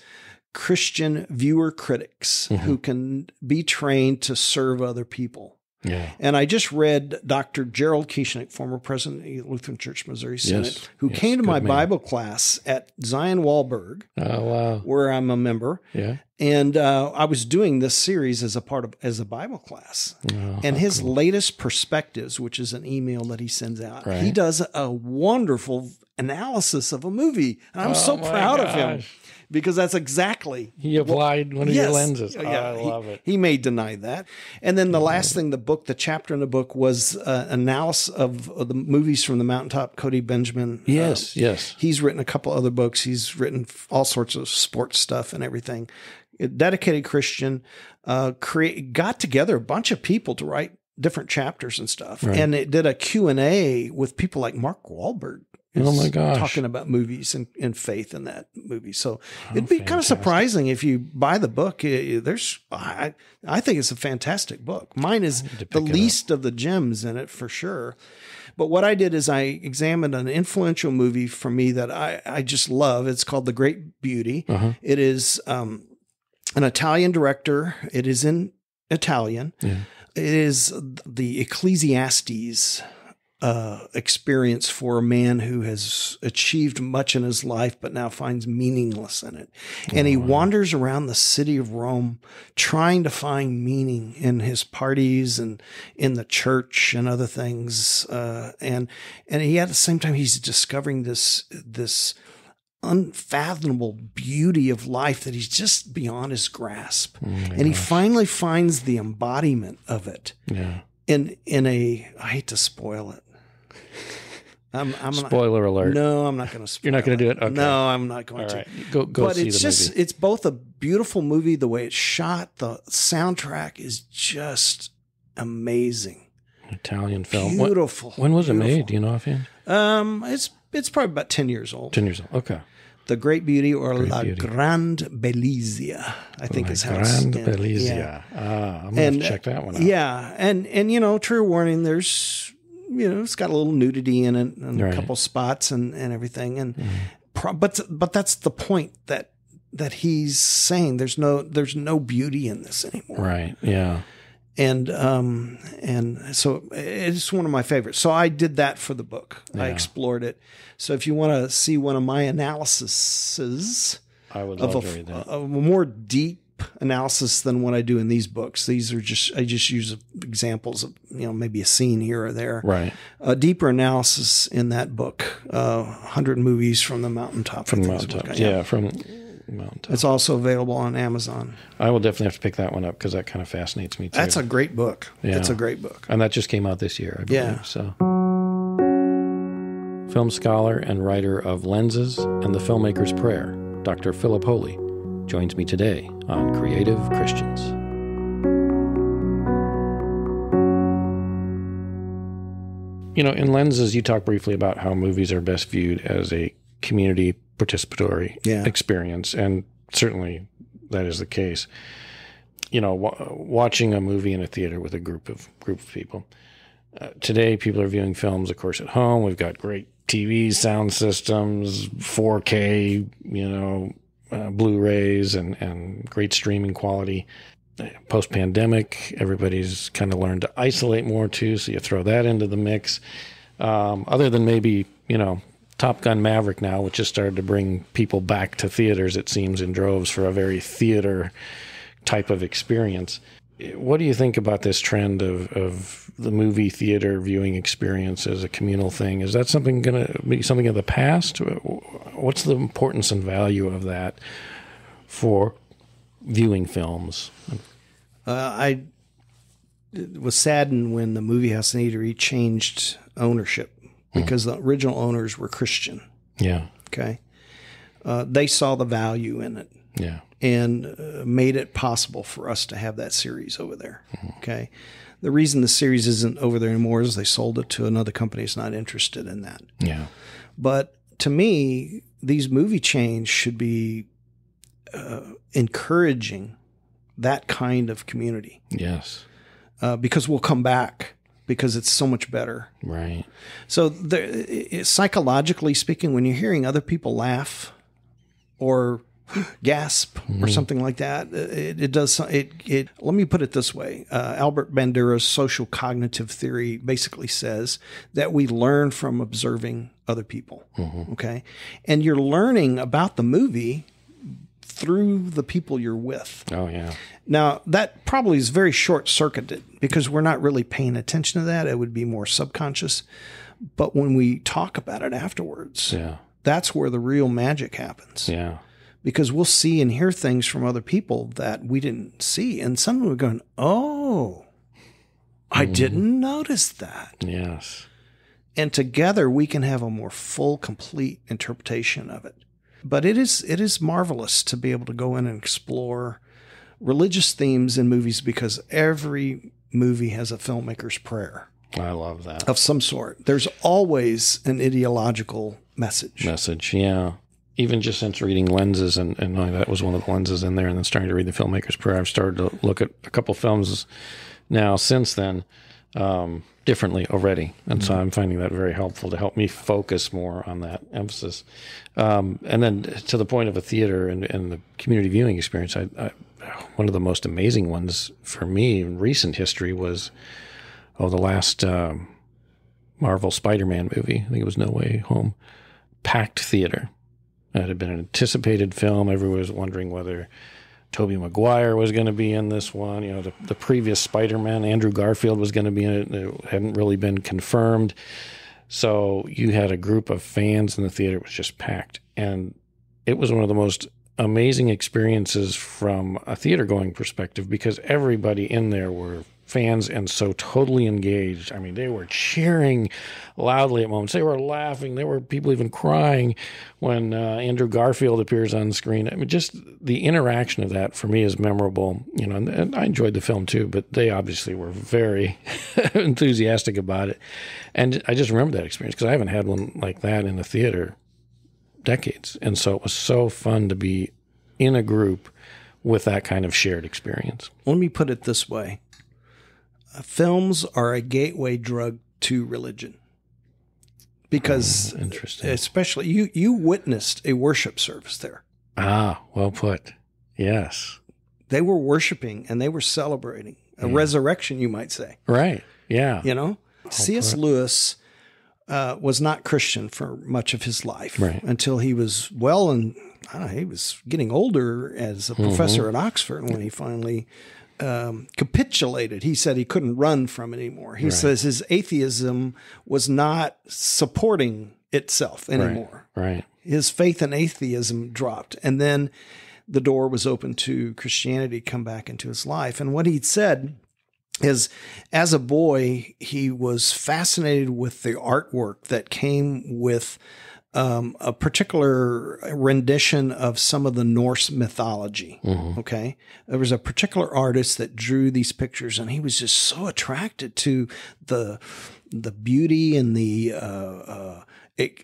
Christian viewer critics Mm-hmm. who can be trained to serve other people. Yeah. And I just read Dr. Gerald Kieschnick, former president of the Lutheran Church Missouri Synod, Yes, who yes, came to good my man. Bible class at Zion Walburg, Oh wow. where I'm a member. Yeah. And uh, I was doing this series as a part of as a Bible class. Oh, and his latest perspectives, which is an email that he sends out, he does a wonderful analysis of a movie. And I'm so Oh my proud of him gosh. Because that's exactly He applied one of Yes. your lenses. Oh, yeah, I he- love it. He may deny that. And then the last thing, the book, the chapter in the book was uh, analysis of, of the movies from the Mountaintop. Cody Benjamin. uh, Yes. yes. He's written a couple other books. He's written all sorts of sports stuff and everything. A dedicated Christian, uh, create got together a bunch of people to write different chapters and stuff, Right. and it did a Q and A with people like Mark Wahlberg. Oh my gosh. Talking about movies and, and faith in that movie, so it'd be kind of Oh, surprising if you buy the book. There's, I, I think it's a fantastic book. Mine is the least of the gems in it for sure. But what I did is I examined an influential movie for me that I, I just love. It's called The Great Beauty. Uh-huh. It is um, an Italian director. It is in Italian. Yeah. It is the Ecclesiastes uh, experience for a man who has achieved much in his life, but now finds meaningless in it. And he wanders around the city of Rome trying to find meaning in his parties and in the church and other things. Uh, and and he at the same time he's discovering this this unfathomable beauty of life that he's just beyond his grasp. and he finally finds the embodiment of it Yeah. in in a I hate to spoil it. I'm I'm not, Spoiler alert. no, I'm not going to. You're not going to do it. Okay. No, I'm not going All to. right. Go go but see it's the just movie. it's both a beautiful movie. The way it's shot, the soundtrack is just amazing, Italian film. What- beautiful. when was it made? Do you know offhand? Um, it's it's probably about ten years old. Ten years old. Okay. The Great Beauty or La Beauty. Grande Bellezza, I think is how it's Grand yeah, Bellezza. yeah. Ah, I'm gonna And check that one out. Yeah, and and you know, true warning. There's you know, it's got a little nudity in it and Right. a couple spots and and everything. And Mm-hmm. pro- but but that's the point that that he's saying. There's no there's no beauty in this anymore. Right. Yeah. And um and so it's one of my favorites. So I did that for the book. I explored it. So if you want to see one of my analyses I would of love a, to read that. a more deep analysis than what I do in these books. These are just I just use examples of you know maybe a scene here or there. right. A deeper analysis in that book, uh, hundred movies from the mountaintop. From is Mountaintop. what- Yeah. From Mountaintop. it's also available on Amazon. I will definitely have to pick that one up because that kind of fascinates me too. That's a great book. Yeah. It's a great book. and that just came out this year, I believe. Yeah. So, film scholar and writer of Lenses and the Filmmaker's Prayer, Dr. Philip Hohle, joins me today on Creative Christians. You know, in Lenses, you talk briefly about how movies are best viewed as a community participatory Yeah. experience, and certainly that is the case. You know, wa watching a movie in a theater with a group of group of people. Uh, today, people are viewing films, of course, at home. We've got great TVs, sound systems, 4K, you know, uh, Blu-rays, and and great streaming quality. Post pandemic, everybody's kind of learned to isolate more too, so you throw that into the mix. Um, other than maybe, you know, Top Gun Maverick now, which has started to bring people back to theaters, it seems, in droves for a very theater type of experience. What do you think about this trend of, of the movie theater viewing experience as a communal thing? Is that something going to be something of the past? What's the importance and value of that for viewing films? Uh, I was saddened when the movie house and eatery changed ownership because the original owners were Christian. Yeah, Okay, uh, they saw the value in it yeah, and uh, made it possible for us to have that series over there. Okay, the reason the series isn't over there anymore is they sold it to another company that's not interested in that. yeah, But to me, these movie chains should be uh, encouraging that kind of community yes, uh, because we'll come back because it's so much better. right, So, the, psychologically speaking, when you're hearing other people laugh or gasp or mm-hmm. something like that, uh, it, it does. It, it. Let me put it this way: uh, Albert Bandura's social cognitive theory basically says that we learn from observing other people. Mm-hmm. Okay, and you're learning about the movie through the people you're with. oh yeah, Now, that probably is very short circuited because we're not really paying attention to that. It would be more subconscious. But when we talk about it afterwards, yeah, that's where the real magic happens yeah, because we'll see and hear things from other people that we didn't see. And suddenly we're going, oh, I mm-hmm. didn't notice that. yes, And together we can have a more full, complete interpretation of it. But it is it is marvelous to be able to go in and explore religious themes in movies because every movie has a filmmaker's prayer I love that. of some sort. There's always an ideological message. message. Yeah. Even just since reading lenses, and, and that was one of the lenses in there, and then starting to read the filmmaker's prayer, I've started to look at a couple films now since then um, differently already. And so I'm finding that very helpful to help me focus more on that emphasis. Um, and then to the point of a theater and, and the community viewing experience, I, I, one of the most amazing ones for me in recent history was, oh, the last um, Marvel Spider Man movie. I think it was No Way Home packed theater. It had been an anticipated film. Everyone was wondering whether Tobey Maguire was going to be in this one. You know, the, the previous Spider-Man, Andrew Garfield was going to be in it. It hadn't really been confirmed. So you had a group of fans in the theater. It was just packed. And it was one of the most amazing experiences from a theater going perspective because everybody in there were fans and so totally engaged. I mean, they were cheering loudly at moments. They were laughing. There were people even crying when uh, Andrew Garfield appears on screen. I mean, just the interaction of that for me is memorable. You know, and, and I enjoyed the film too, but they obviously were very enthusiastic about it. And I just remember that experience because I haven't had one like that in a theater decades. And so it was so fun to be in a group with that kind of shared experience. Let me put it this way films are a gateway drug to religion. Because, Oh, interesting. especially, you, you witnessed a worship service there. Ah, well put. Yes. They were worshiping and they were celebrating a resurrection, you might say. Right. Yeah. You know, C.S. Lewis uh, was not Christian for much of his life Right. until he was well and I don't know, he was getting older as a professor at Oxford when he finally um, capitulated. He said he couldn't run from it anymore. He says his atheism was not supporting itself anymore. Right. His faith in atheism dropped, and then the door was open to Christianity come back into his life. And what he'd said is as a boy, he was fascinated with the artwork that came with um, a particular rendition of some of the Norse mythology. Okay. There was a particular artist that drew these pictures, and he was just so attracted to the, the beauty and the uh, uh,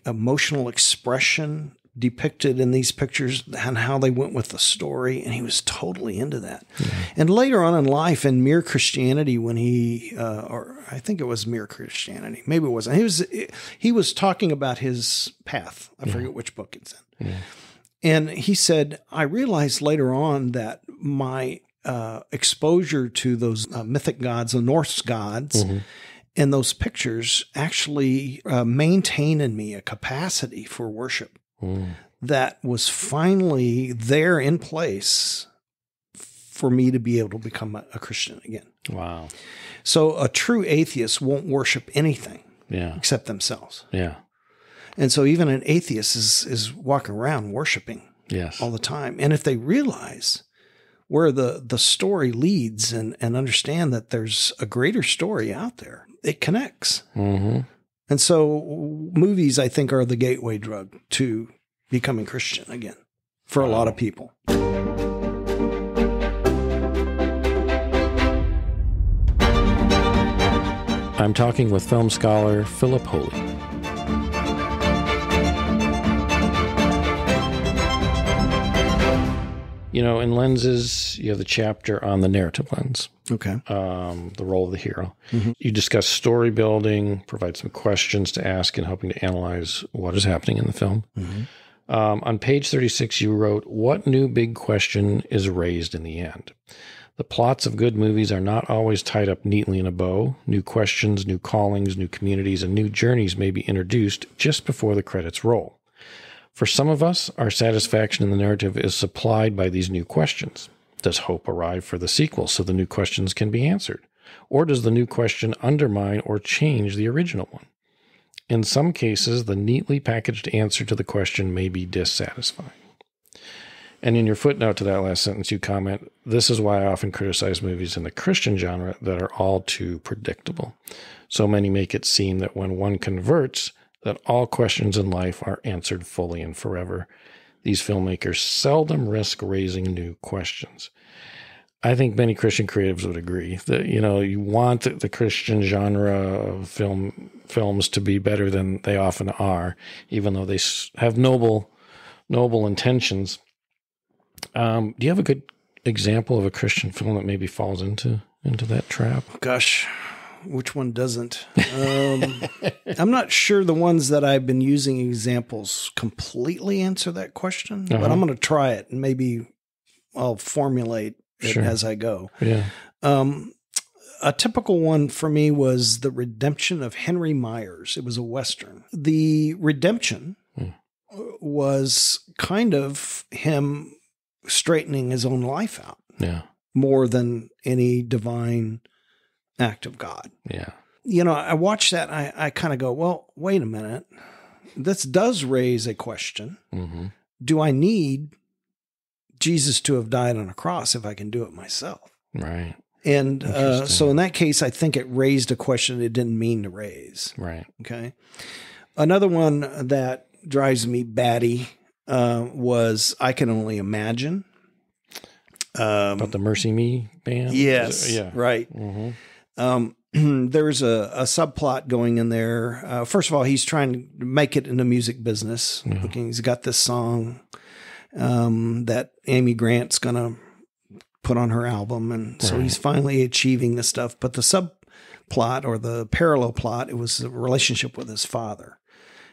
emotional expression depicted in these pictures and how they went with the story and he was totally into that. And later on in life in mere christianity when he uh, or i think it was mere christianity maybe it wasn't. He was he was talking about his path. I forget which book it's in. And he said i realized later on that my uh, exposure to those uh, mythic gods the norse gods and those pictures actually uh, maintain in me a capacity for worship that was finally there in place for me to be able to become a, a Christian again. Wow. So a true atheist won't worship anything Yeah. except themselves. Yeah. And so even an atheist is is walking around worshiping Yes. all the time. And if they realize where the the story leads and and understand that there's a greater story out there, it connects. Mm-hmm. And so movies, I think, are the gateway drug to becoming Christian again for a lot of people. I'm talking with film scholar Philip Hohle. You know, in lenses, you have the chapter on the narrative lens, Okay. um, the role of the hero. You discuss story building, provide some questions to ask, and helping to analyze what is happening in the film. Um, on page 36, you wrote, What new big question is raised in the end? The plots of good movies are not always tied up neatly in a bow. New questions, new callings, new communities, and new journeys may be introduced just before the credits roll. For some of us, our satisfaction in the narrative is supplied by these new questions. Does hope arrive for the sequel so the new questions can be answered? Or does the new question undermine or change the original one? In some cases, the neatly packaged answer to the question may be dissatisfying. And in your footnote to that last sentence, you comment, This is why I often criticize movies in the Christian genre that are all too predictable. So many make it seem that when one converts, that all questions in life are answered fully and forever. These filmmakers seldom risk raising new questions. I think many Christian creatives would agree that you know you want the, Christian genre of film films to be better than they often are, even though they have noble noble intentions. Um, do you have a good example of a Christian film that maybe falls into into that trap? Gosh, which one doesn't? Um, I'm not sure the ones that I've been using examples completely answer that question, but I'm going to try it and maybe I'll formulate it Sure. as I go. Yeah. Um, a typical one for me was the redemption of Henry Myers. It was a Western. The redemption was kind of him straightening his own life out Yeah. more than any divine act of God. Yeah. You know, I watch that and I, I kind of go, well, wait a minute. This does raise a question. hmm Do I need Jesus to have died on a cross if I can do it myself? Right. And uh, so in that case, I think it raised a question it didn't mean to raise. Right. Okay. Another one that drives me batty uh, was I Can Only Imagine. About the MercyMe band. Yes. Yeah. Right. Um, there's a, a subplot going in there. Uh, first of all, he's trying to make it in the music business. Okay, He's got this song um, that Amy Grant's going to put on her album. And so he's finally achieving this stuff. But the subplot or the parallel plot, it was a relationship with his father.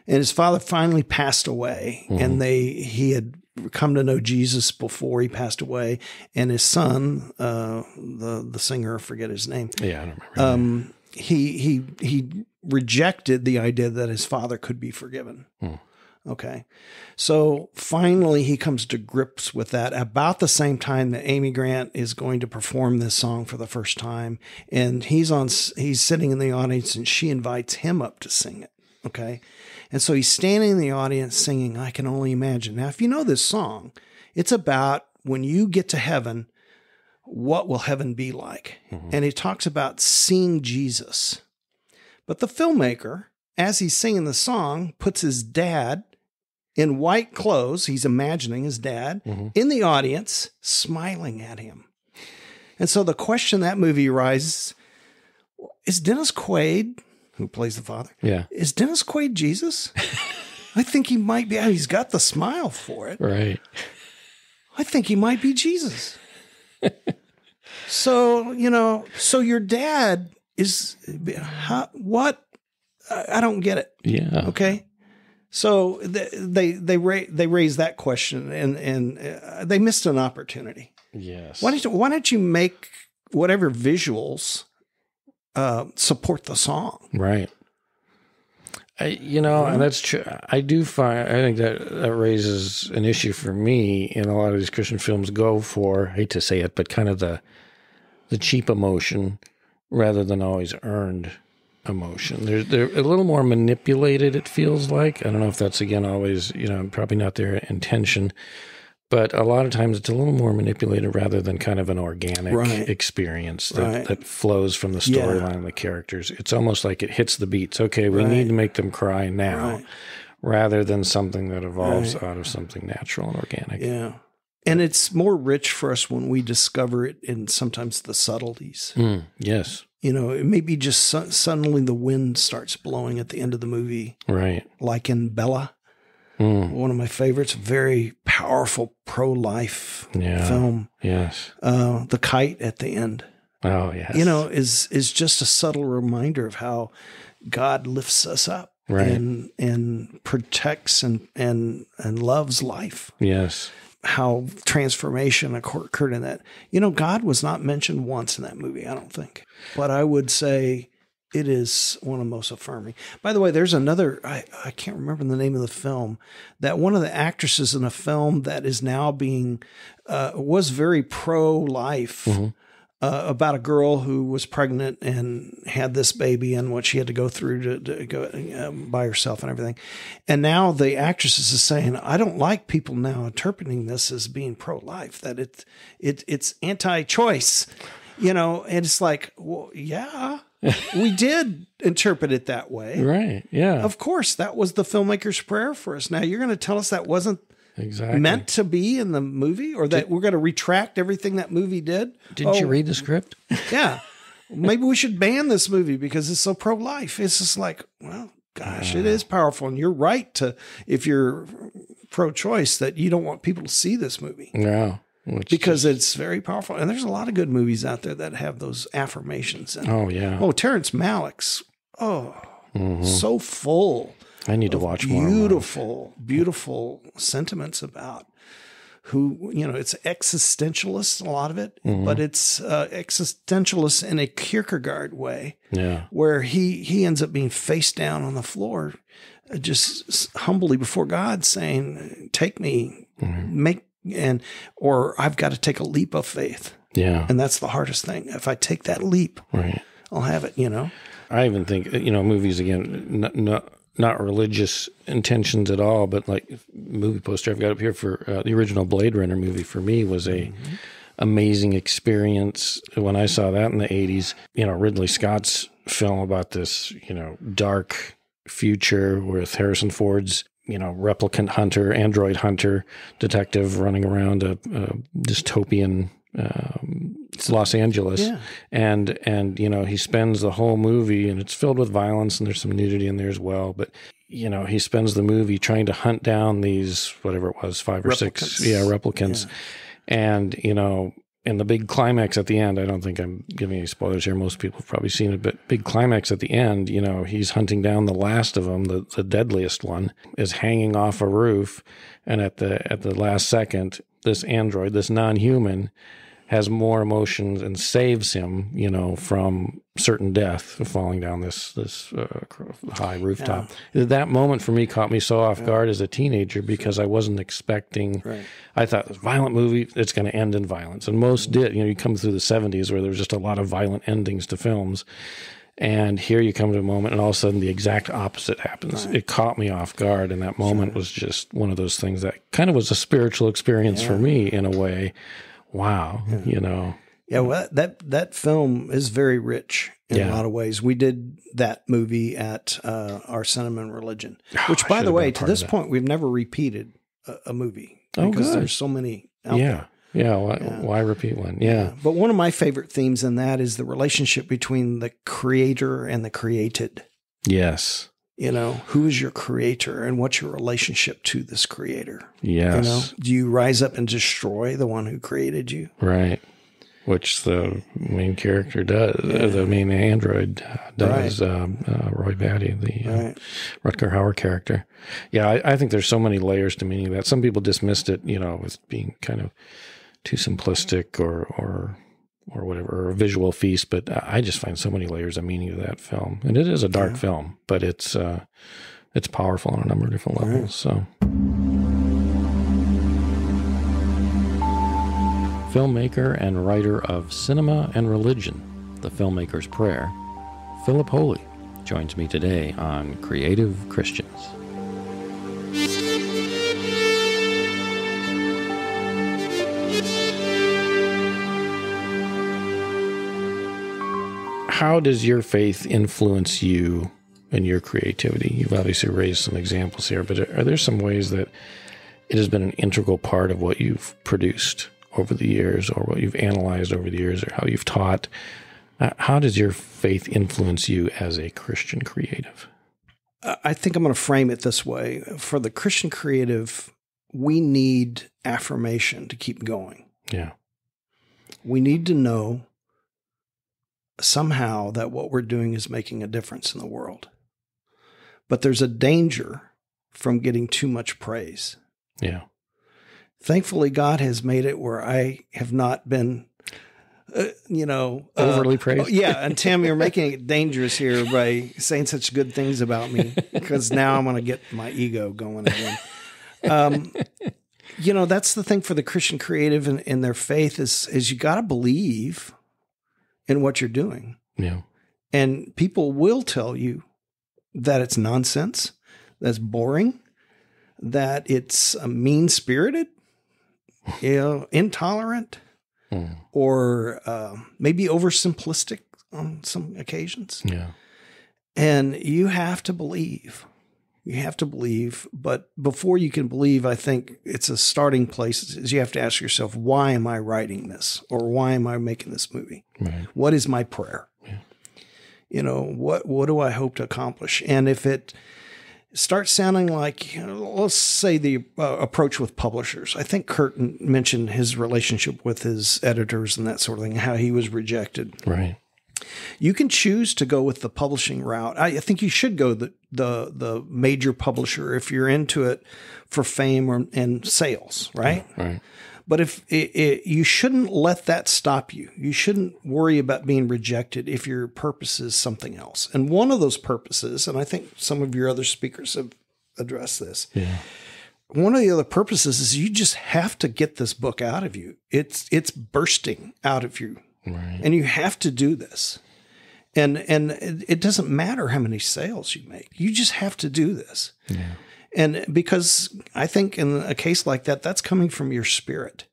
And his father finally passed away, and they he had come to know Jesus before he passed away, and his son, uh, the the singer, I forget his name, Yeah. I don't remember. um, he he he rejected the idea that his father could be forgiven. Okay, so finally he comes to grips with that about the same time that Amy Grant is going to perform this song for the first time, and he's on he's sitting in the audience, and she invites him up to sing it. Okay, and so he's standing in the audience singing "I Can Only Imagine." Now, if you know this song, it's about when you get to heaven what will heaven be like? Mm-hmm. And he talks about seeing Jesus. But the filmmaker, as he's singing the song, puts his dad in white clothes, he's imagining his dad, mm-hmm. in the audience, smiling at him. And so the question that movie arises is Dennis Quaid, who plays the father, yeah. is Dennis Quaid Jesus? I think he might be. He's got the smile for it. Right. I think he might be Jesus. so, you know, so your dad is how, what? I I don't get it. Yeah. Okay. So they they they, ra- they raised that question and and uh, they missed an opportunity. Yes. Why don't you, why don't you make whatever visuals uh, support the song? Right. I, you know, and that's true. I do find, I think that that raises an issue for me in a lot of these Christian films go for, I hate to say it, but kind of the, the cheap emotion rather than always earned emotion. They're, they're a little more manipulated, it feels like. I don't know if that's, again, always, you know, probably not their intention, but a lot of times it's a little more manipulated rather than kind of an organic Right. experience that, Right. that flows from the Yeah. storyline and the characters. It's almost like it hits the beats. Okay, we Right. need to make them cry now rather than something that evolves out of something natural and organic. Yeah. And it's more rich for us when we discover it in sometimes the subtleties. Mm, yes, You know, it may be just su- suddenly the wind starts blowing at the end of the movie, right. like in Bella, Mm, one of my favorites, very powerful pro life Yeah. film. yes. Uh, the kite at the end, Oh, yes. you know, is is just a subtle reminder of how God lifts us up Right. and and protects and and and loves life. Yes. how transformation occurred in that. You know, God was not mentioned once in that movie, I don't think. But I would say it is one of the most affirming. By the way, there's another, I, I can't remember the name of the film, that one of the actresses in a film that is now being, uh, was very pro life. Uh, about a girl who was pregnant and had this baby and what she had to go through to, to go um, by herself and everything. And now the actress is saying, I don't like people now interpreting this as being pro life, that it, it, it's anti choice, you know, and it's like, well, yeah, we did interpret it that way. Right. Yeah. Of course, that was the filmmaker's prayer for us. Now you're going to tell us that wasn't exactly. meant to be in the movie or that we're going to retract everything that movie did. Didn't you Oh, read the script? yeah. Maybe we should ban this movie because it's so pro life. It's just like, well, gosh, it is powerful. And you're right to, if you're pro choice, that you don't want people to see this movie No. Which because it's very powerful. And there's a lot of good movies out there that have those affirmations. And, oh yeah. oh, Terrence Malick's, oh, Mhm. so full I need to watch more. beautiful, beautiful sentiments about who you know. It's existentialist, a lot of it, Mm-hmm. but it's uh, existentialist in a Kierkegaard way, Yeah. where he he ends up being face down on the floor, just humbly before God, saying, "Take me, Mm-hmm. make." And or I've got to take a leap of faith, Yeah. and that's the hardest thing. If I take that leap, Right. I'll have it. You know, I even think you know movies again, not not, not religious intentions at all, but like movie poster I've got up here for uh, the original Blade Runner movie for me was a amazing experience when I saw that in the 80s. You know, Ridley Scott's film about this, you know, dark future with Harrison Ford's, you know, replicant hunter, android hunter, detective running around a, a dystopian um, Los Angeles, Yeah. and and you know he spends the whole movie, and it's filled with violence, and there's some nudity in there as well. But you know he spends the movie trying to hunt down these whatever it was, five or six, Replicants. yeah, replicants, and you know. In the big climax at the end, I don't think I'm giving any spoilers here. Most people have probably seen it, but big climax at the end, you know, he's hunting down the last of them, the, the deadliest one, is hanging off a roof, and at the at the last second, this android, this non-human, has more emotions and saves him, you know, from certain death, falling down this this uh, high rooftop. That moment for me caught me so off guard as a teenager because I wasn't expecting. Right. I thought this violent movie, it's going to end in violence, and most did. You know, you come through the '70s where there was just a lot of violent endings to films. And here you come to a moment, and all of a sudden the exact opposite happens. It caught me off guard, and that moment was just one of those things that kind of was a spiritual experience for me in a way. Wow, you know, Yeah, well, that that film is very rich in Yeah. a lot of ways. We did that movie at uh, our Cinema and Religion, which, I by the way, to this point, we've never repeated a, a movie Oh, because good. there's so many. Out yeah, there. yeah. Why, why repeat one? Yeah, But one of my favorite themes in that is the relationship between the creator and the created. yes, You know, who is your creator and what's your relationship to this creator? yes, You know, do you rise up and destroy the one who created you? right. Which the main character does, uh, the main android uh, does. Um, uh, Roy Batty, the uh, Rutger Hauer character. Yeah, I, I think there's so many layers to meaning that. Some people dismissed it, you know, with being kind of too simplistic or or or whatever, or a visual feast. But I just find so many layers of meaning to that film, and it is a dark film, but it's uh, it's powerful on a number of different levels. So. Filmmaker and writer of Cinema and Religion, The Filmmaker's Prayer, Philip Hohle joins me today on Creative Christians. How does your faith influence you and your creativity? You've obviously raised some examples here, but are there some ways that it has been an integral part of what you've produced over the years or what you've analyzed over the years or how you've taught? Uh, how does your faith influence you as a Christian creative? I I think I'm going to frame it this way. For the Christian creative, we need affirmation to keep going. Yeah. We need to know somehow that what we're doing is making a difference in the world. But there's a danger from getting too much praise. Yeah. Thankfully, God has made it where I have not been, uh, you know, uh, Overly praised? oh, yeah, and Tim, you're making it dangerous here by saying such good things about me because now I'm going to get my ego going again. Um, you know, that's the thing for the Christian creative and in, their faith is is you got to believe in what you're doing, Yeah. and people will tell you that it's nonsense, that's boring, that it's mean spirited, you know, intolerant, Mm. or uh, maybe oversimplistic on some occasions. Yeah. And you have to believe. You have to believe. But before you can believe, I think it's a starting place is you have to ask yourself, why am I writing this? Or why am I making this movie? Right. What is my prayer? Yeah. You know, what what do I hope to accomplish? And if it starts sounding like, you know, let's say the uh, approach with publishers. I think Kurt mentioned his relationship with his editors and that sort of thing, how he was rejected. Right. You can choose to go with the publishing route. I, I think you should go the the the major publisher if you're into it for fame or, and sales, right? Right. But if it, it, you shouldn't let that stop you, you shouldn't worry about being rejected if your purpose is something else. And one of those purposes, and I think some of your other speakers have addressed this, Yeah. one of the other purposes is you just have to get this book out of you. It's it's bursting out of you, Right. and you have to do this. And and it, doesn't matter how many sales you make. You just have to do this. Yeah. And because I think in a case like that, that's coming from your spirit.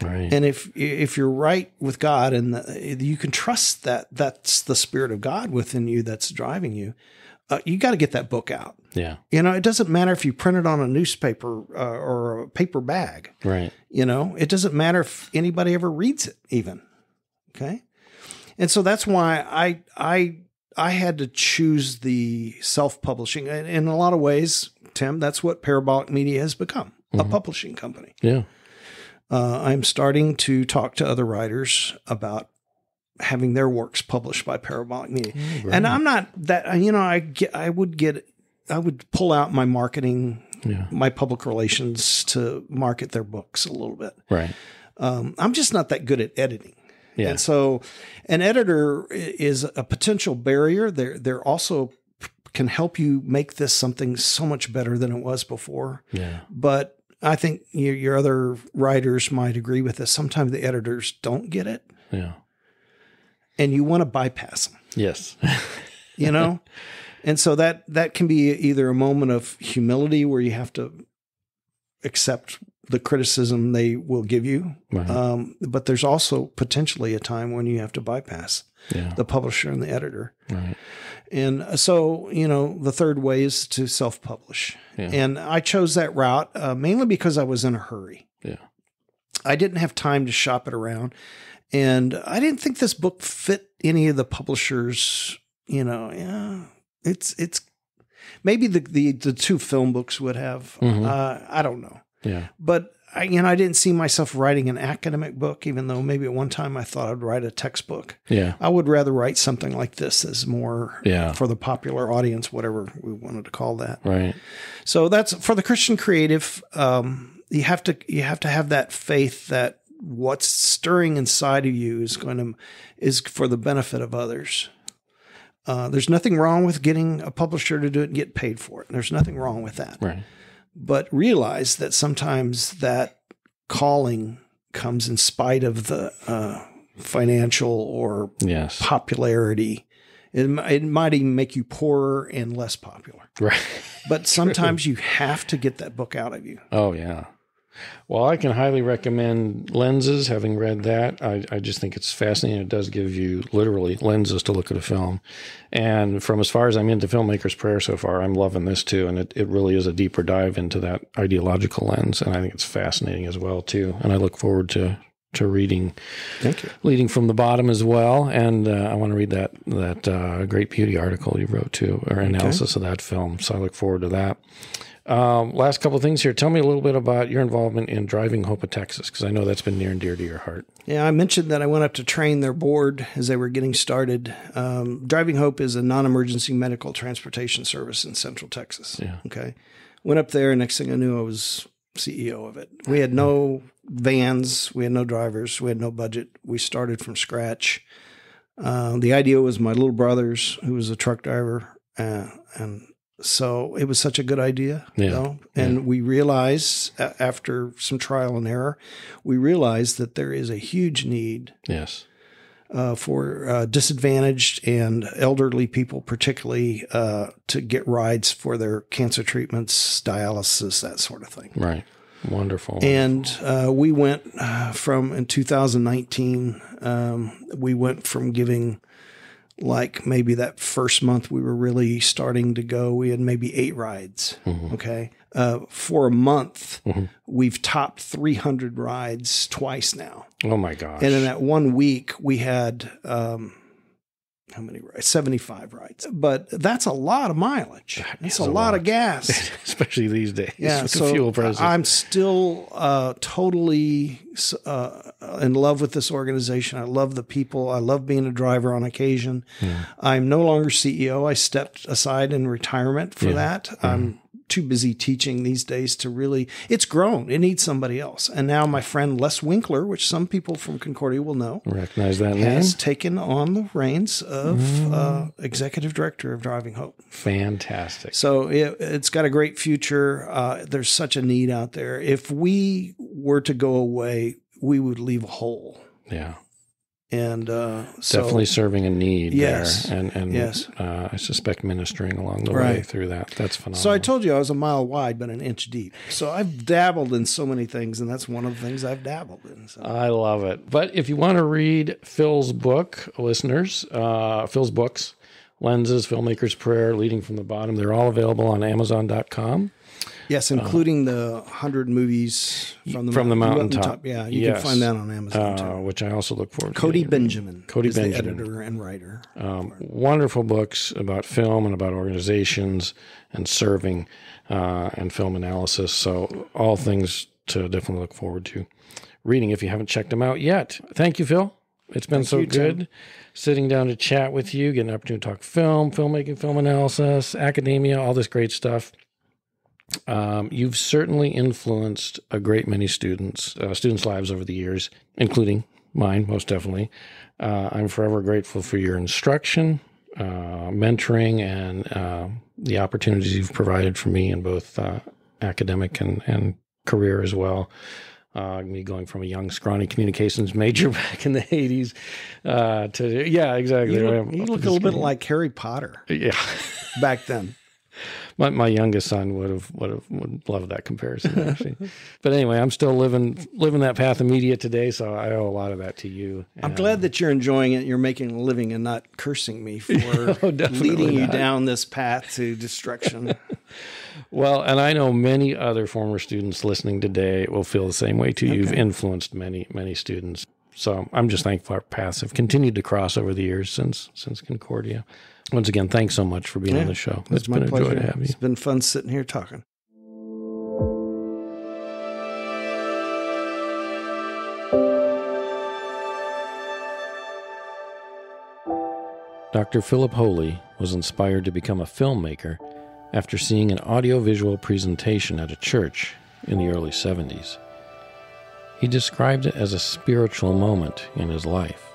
Right. And if if you're right with God and the, you can trust that that's the spirit of God within you that's driving you, uh, you got to get that book out. yeah. You know, it doesn't matter if you print it on a newspaper uh, or a paper bag. Right. You know, it doesn't matter if anybody ever reads it, even. Okay, and so that's why I I I had to choose the self publishing. And in a lot of ways, Tim, that's what Parabolic Media has become a publishing company. Yeah. Uh, I'm starting to talk to other writers about having their works published by Parabolic Media. and I'm not that you know I get I would get I would pull out my marketing Yeah. my public relations to market their books a little bit. Right. Um, I'm just not that good at editing. Yeah. And so an editor is a potential barrier. They're, they're also can help you make this something so much better than it was before. Yeah. But I think your, your other writers might agree with this. Sometimes the editors don't get it Yeah. and you want to bypass them, Yes. you know? and so that, that can be either a moment of humility where you have to accept the criticism they will give you. Right. Um, but there's also potentially a time when you have to bypass yeah. the publisher and the editor. Right. And so, you know, the third way is to self publish. Yeah. And I chose that route uh, mainly because I was in a hurry. Yeah. I didn't have time to shop it around. And I didn't think this book fit any of the publishers, you know, yeah, it's, it's maybe the, the, the two film books would have, Mhm. uh, I don't know, Yeah. but I, you know, I didn't see myself writing an academic book, even though maybe at one time I thought I'd write a textbook. Yeah. I would rather write something like this as more Yeah. for the popular audience, whatever we wanted to call that. Right. So that's for the Christian creative. Um, you have to you have to have that faith that what's stirring inside of you is going to is for the benefit of others. Uh, there's nothing wrong with getting a publisher to do it and get paid for it. There's nothing wrong with that. Right. But realize that sometimes that calling comes in spite of the uh, financial or Yes. popularity. It, it might even make you poorer and less popular. Right. But sometimes you have to get that book out of you. Oh yeah. Well, I can highly recommend lenses. Having read that, I, I just think it's fascinating. It does give you literally lenses to look at a film. And from as far as I'm into filmmaker's prayer so far, I'm loving this too. And it, it really is a deeper dive into that ideological lens. And I think it's fascinating as well too. And I look forward to to reading Thank you. leading from the bottom as well. And uh, I want to read that that uh, great beauty article you wrote too, or analysis of that film. So I look forward to that. Um, last couple of things here. Tell me a little bit about your involvement in Driving Hope of Texas, because I know that's been near and dear to your heart. Yeah, I mentioned that I went up to train their board as they were getting started. Um, Driving Hope is a non emergency medical transportation service in Central Texas. Yeah. Okay. Went up there, next thing I knew, I was CEO of it. We had no vans, we had no drivers, we had no budget. We started from scratch. Uh, the idea was my little brother's, who was a truck driver, uh, and so it was such a good idea. Yeah. You know? And we realized after some trial and error, we realized that there is a huge need Yes. uh, for uh, disadvantaged and elderly people, particularly, uh, to get rides for their cancer treatments, dialysis, that sort of thing. Right. Wonderful. And uh, we went uh, from in 2019, um, we went from giving like maybe that first month we were really starting to go, we had maybe eight rides. Okay. Uh, for a month, we've topped 300 rides twice now. oh my gosh. And in that one week, we had um, how many rides? 75 rides. But that's a lot of mileage. It's a, a lot, of gas. Especially these days Yeah, so the fuel prices. I'm still uh, totally uh, in love with this organization. I love the people. I love being a driver on occasion. I'm no longer CEO. I stepped aside in retirement for that. I'm too busy teaching these days to really. It's grown. It needs somebody else. And now my friend Les Winkler, which some people from Concordia will know, Recognize that name? has taken on the reins of uh, executive director of Driving Hope. Fantastic. So it, it's got a great future. Uh, there's such a need out there. If we were to go away, we would leave a hole. Yeah. And uh, so, Definitely serving a need Yes. there, and and Yes. uh, I suspect ministering along the way through that. That's phenomenal. So I told you I was a mile wide but an inch deep. So I've dabbled in so many things, and that's one of the things I've dabbled in. So. I love it. But if you want to read Phil's book, listeners, uh, Phil's books, Lenses, Filmmaker's Prayer, Leading from the Bottom, they're all available on Amazon.com. Yes, including the hundred movies from the uh, From the mountaintop. Yeah, you Yes. can find that on Amazon Uh, too. which I also look forward to. Cody getting. Benjamin, Cody is Benjamin. the editor and writer. Um, wonderful books about film and about organizations and serving uh, and film analysis. So, all things to definitely look forward to reading if you haven't checked them out yet. Thank you, Phil. It's been so you, Tim. good sitting down to chat with you, getting an opportunity to talk film, filmmaking, film analysis, academia, all this great stuff. Um, you've certainly influenced a great many students, uh, students' lives over the years, including mine, most definitely. Uh, I'm forever grateful for your instruction, uh, mentoring, and uh, the opportunities you've provided for me in both uh, academic and, and career as well. Uh, me going from a young, scrawny communications major back in the 80s uh, to, yeah, exactly. You look, you look a little bit like Harry Potter yeah. back then. My, my youngest son would have would have would love that comparison actually, but anyway, I'm still living living that path of media today, so I owe a lot of that to you. I'm glad uh, that you're enjoying it. You're making a living and not cursing me for Oh, leading you not. down this path to destruction. Well, and I know many other former students listening today will feel the same way too. You've influenced many many students, so I'm just thankful our paths have continued to cross over the years since since Concordia. Once again, thanks so much for being on the show. It's my been a pleasure. joy to have you. It's been fun sitting here talking. Dr. Philip Hohle was inspired to become a filmmaker after seeing an audiovisual presentation at a church in the early 70s. He described it as a spiritual moment in his life.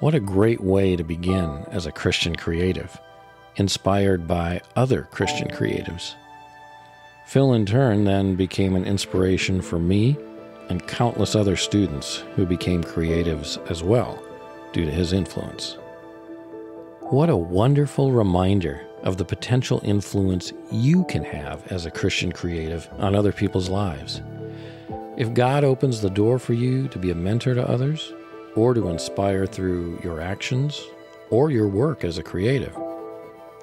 What a great way to begin as a Christian creative, inspired by other Christian creatives. Phil, in turn, then became an inspiration for me and countless other students who became creatives as well due to his influence. What a wonderful reminder of the potential influence you can have as a Christian creative on other people's lives. If God opens the door for you to be a mentor to others, or to inspire through your actions or your work as a creative,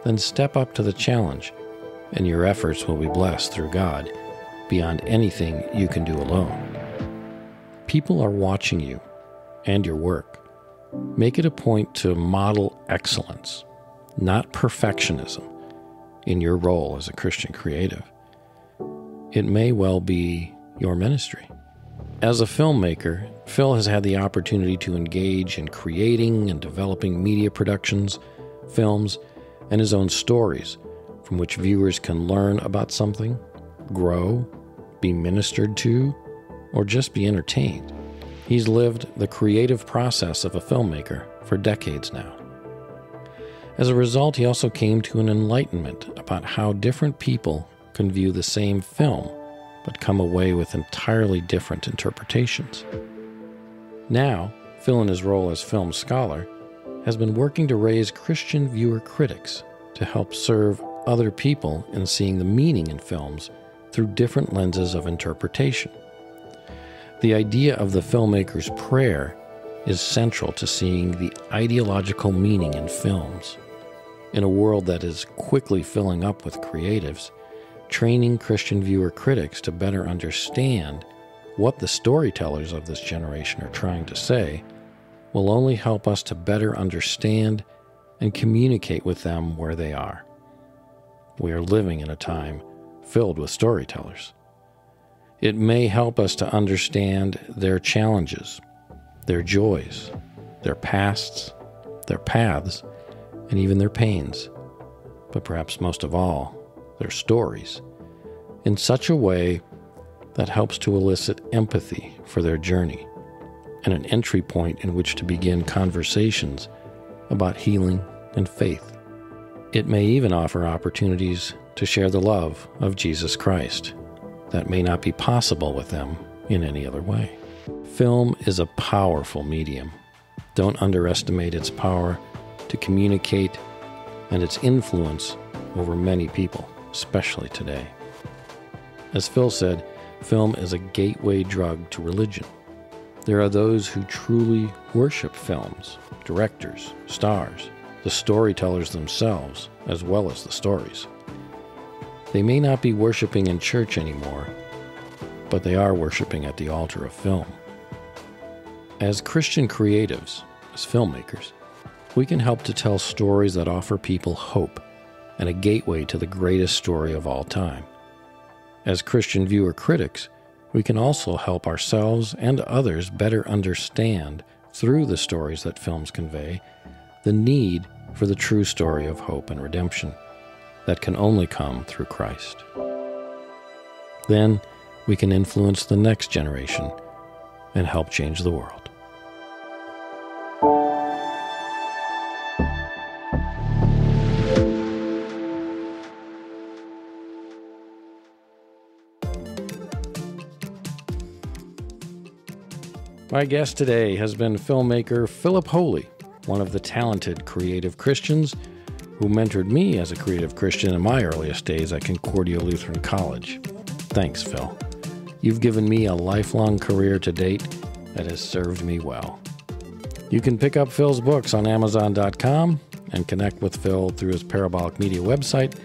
then step up to the challenge, and your efforts will be blessed through God beyond anything you can do alone. People are watching you and your work. Make it a point to model excellence, not perfectionism, in your role as a Christian creative. It may well be your ministry. As a filmmaker, Phil has had the opportunity to engage in creating and developing media productions, films, and his own stories from which viewers can learn about something, grow, be ministered to, or just be entertained. He's lived the creative process of a filmmaker for decades now. As a result, he also came to an enlightenment about how different people can view the same film but come away with entirely different interpretations. Now, Phil, in his role as film scholar, has been working to raise Christian viewer critics to help serve other people in seeing the meaning in films through different lenses of interpretation. The idea of the filmmaker's prayer is central to seeing the ideological meaning in films. In a world that is quickly filling up with creatives, training Christian viewer critics to better understand what the storytellers of this generation are trying to say will only help us to better understand and communicate with them where they are. We are living in a time filled with storytellers. It may help us to understand their challenges, their joys, their pasts, their paths, and even their pains, but perhaps most of all, their stories, in such a way that helps to elicit empathy for their journey and an entry point in which to begin conversations about healing and faith. It may even offer opportunities to share the love of Jesus Christ that may not be possible with them in any other way. Film is a powerful medium, Don't underestimate its power to communicate and its influence over many people, especially today. As Phil said, film is a gateway drug to religion. There are those who truly worship films, directors, stars, the storytellers themselves, as well as the stories. They may not be worshiping in church anymore, but they are worshiping at the altar of film. As Christian creatives, as filmmakers, we can help to tell stories that offer people hope and a gateway to the greatest story of all time. As Christian viewer critics, we can also help ourselves and others better understand, through the stories that films convey, the need for the true story of hope and redemption that can only come through Christ. Then we can influence the next generation and help change the world. My guest today has been filmmaker Philip Hohle, one of the talented creative Christians who mentored me as a creative Christian in my earliest days at Concordia Lutheran College. Thanks, Phil. You've given me a lifelong career to date that has served me well. You can pick up Phil's books on Amazon.com and connect with Phil through his Parabolic Media website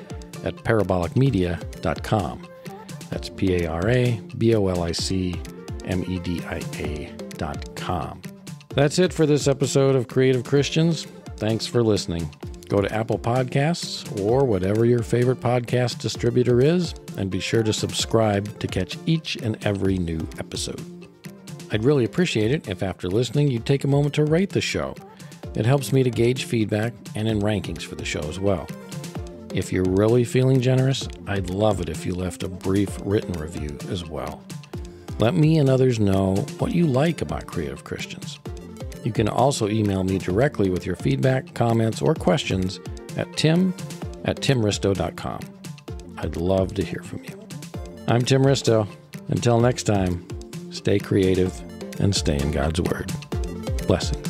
at parabolicmedia.com. That's P A R A B O L I C M E D I A that's it for this episode of Creative Christians. Thanks for listening. Go to Apple Podcasts or whatever your favorite podcast distributor is, and be sure to subscribe to catch each and every new episode. I'd really appreciate it if after listening you'd take a moment to rate the show. It helps me to gauge feedback and in rankings for the show as well. If you're really feeling generous, I'd love it if you left a brief written review as well. Let me and others know what you like about Creative Christians. You can also email me directly with your feedback, comments, or questions at tim at timristow.com. I'd love to hear from you. I'm Tim Ristow. Until next time, stay creative and stay in God's Word. Blessings.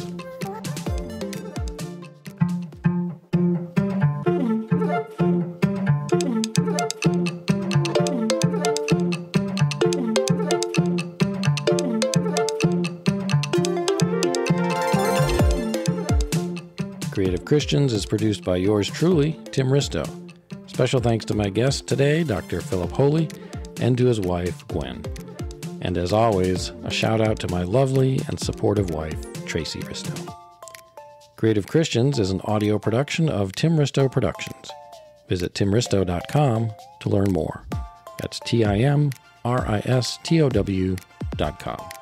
Christians is produced by yours truly, Tim Ristow. Special thanks to my guest today, Dr. Philip Hohle, and to his wife, Gwen. And as always, a shout out to my lovely and supportive wife, Tracy Ristow. Creative Christians is an audio production of Tim Ristow Productions. Visit timristow.com to learn more. That's T I M R I S T O W.com.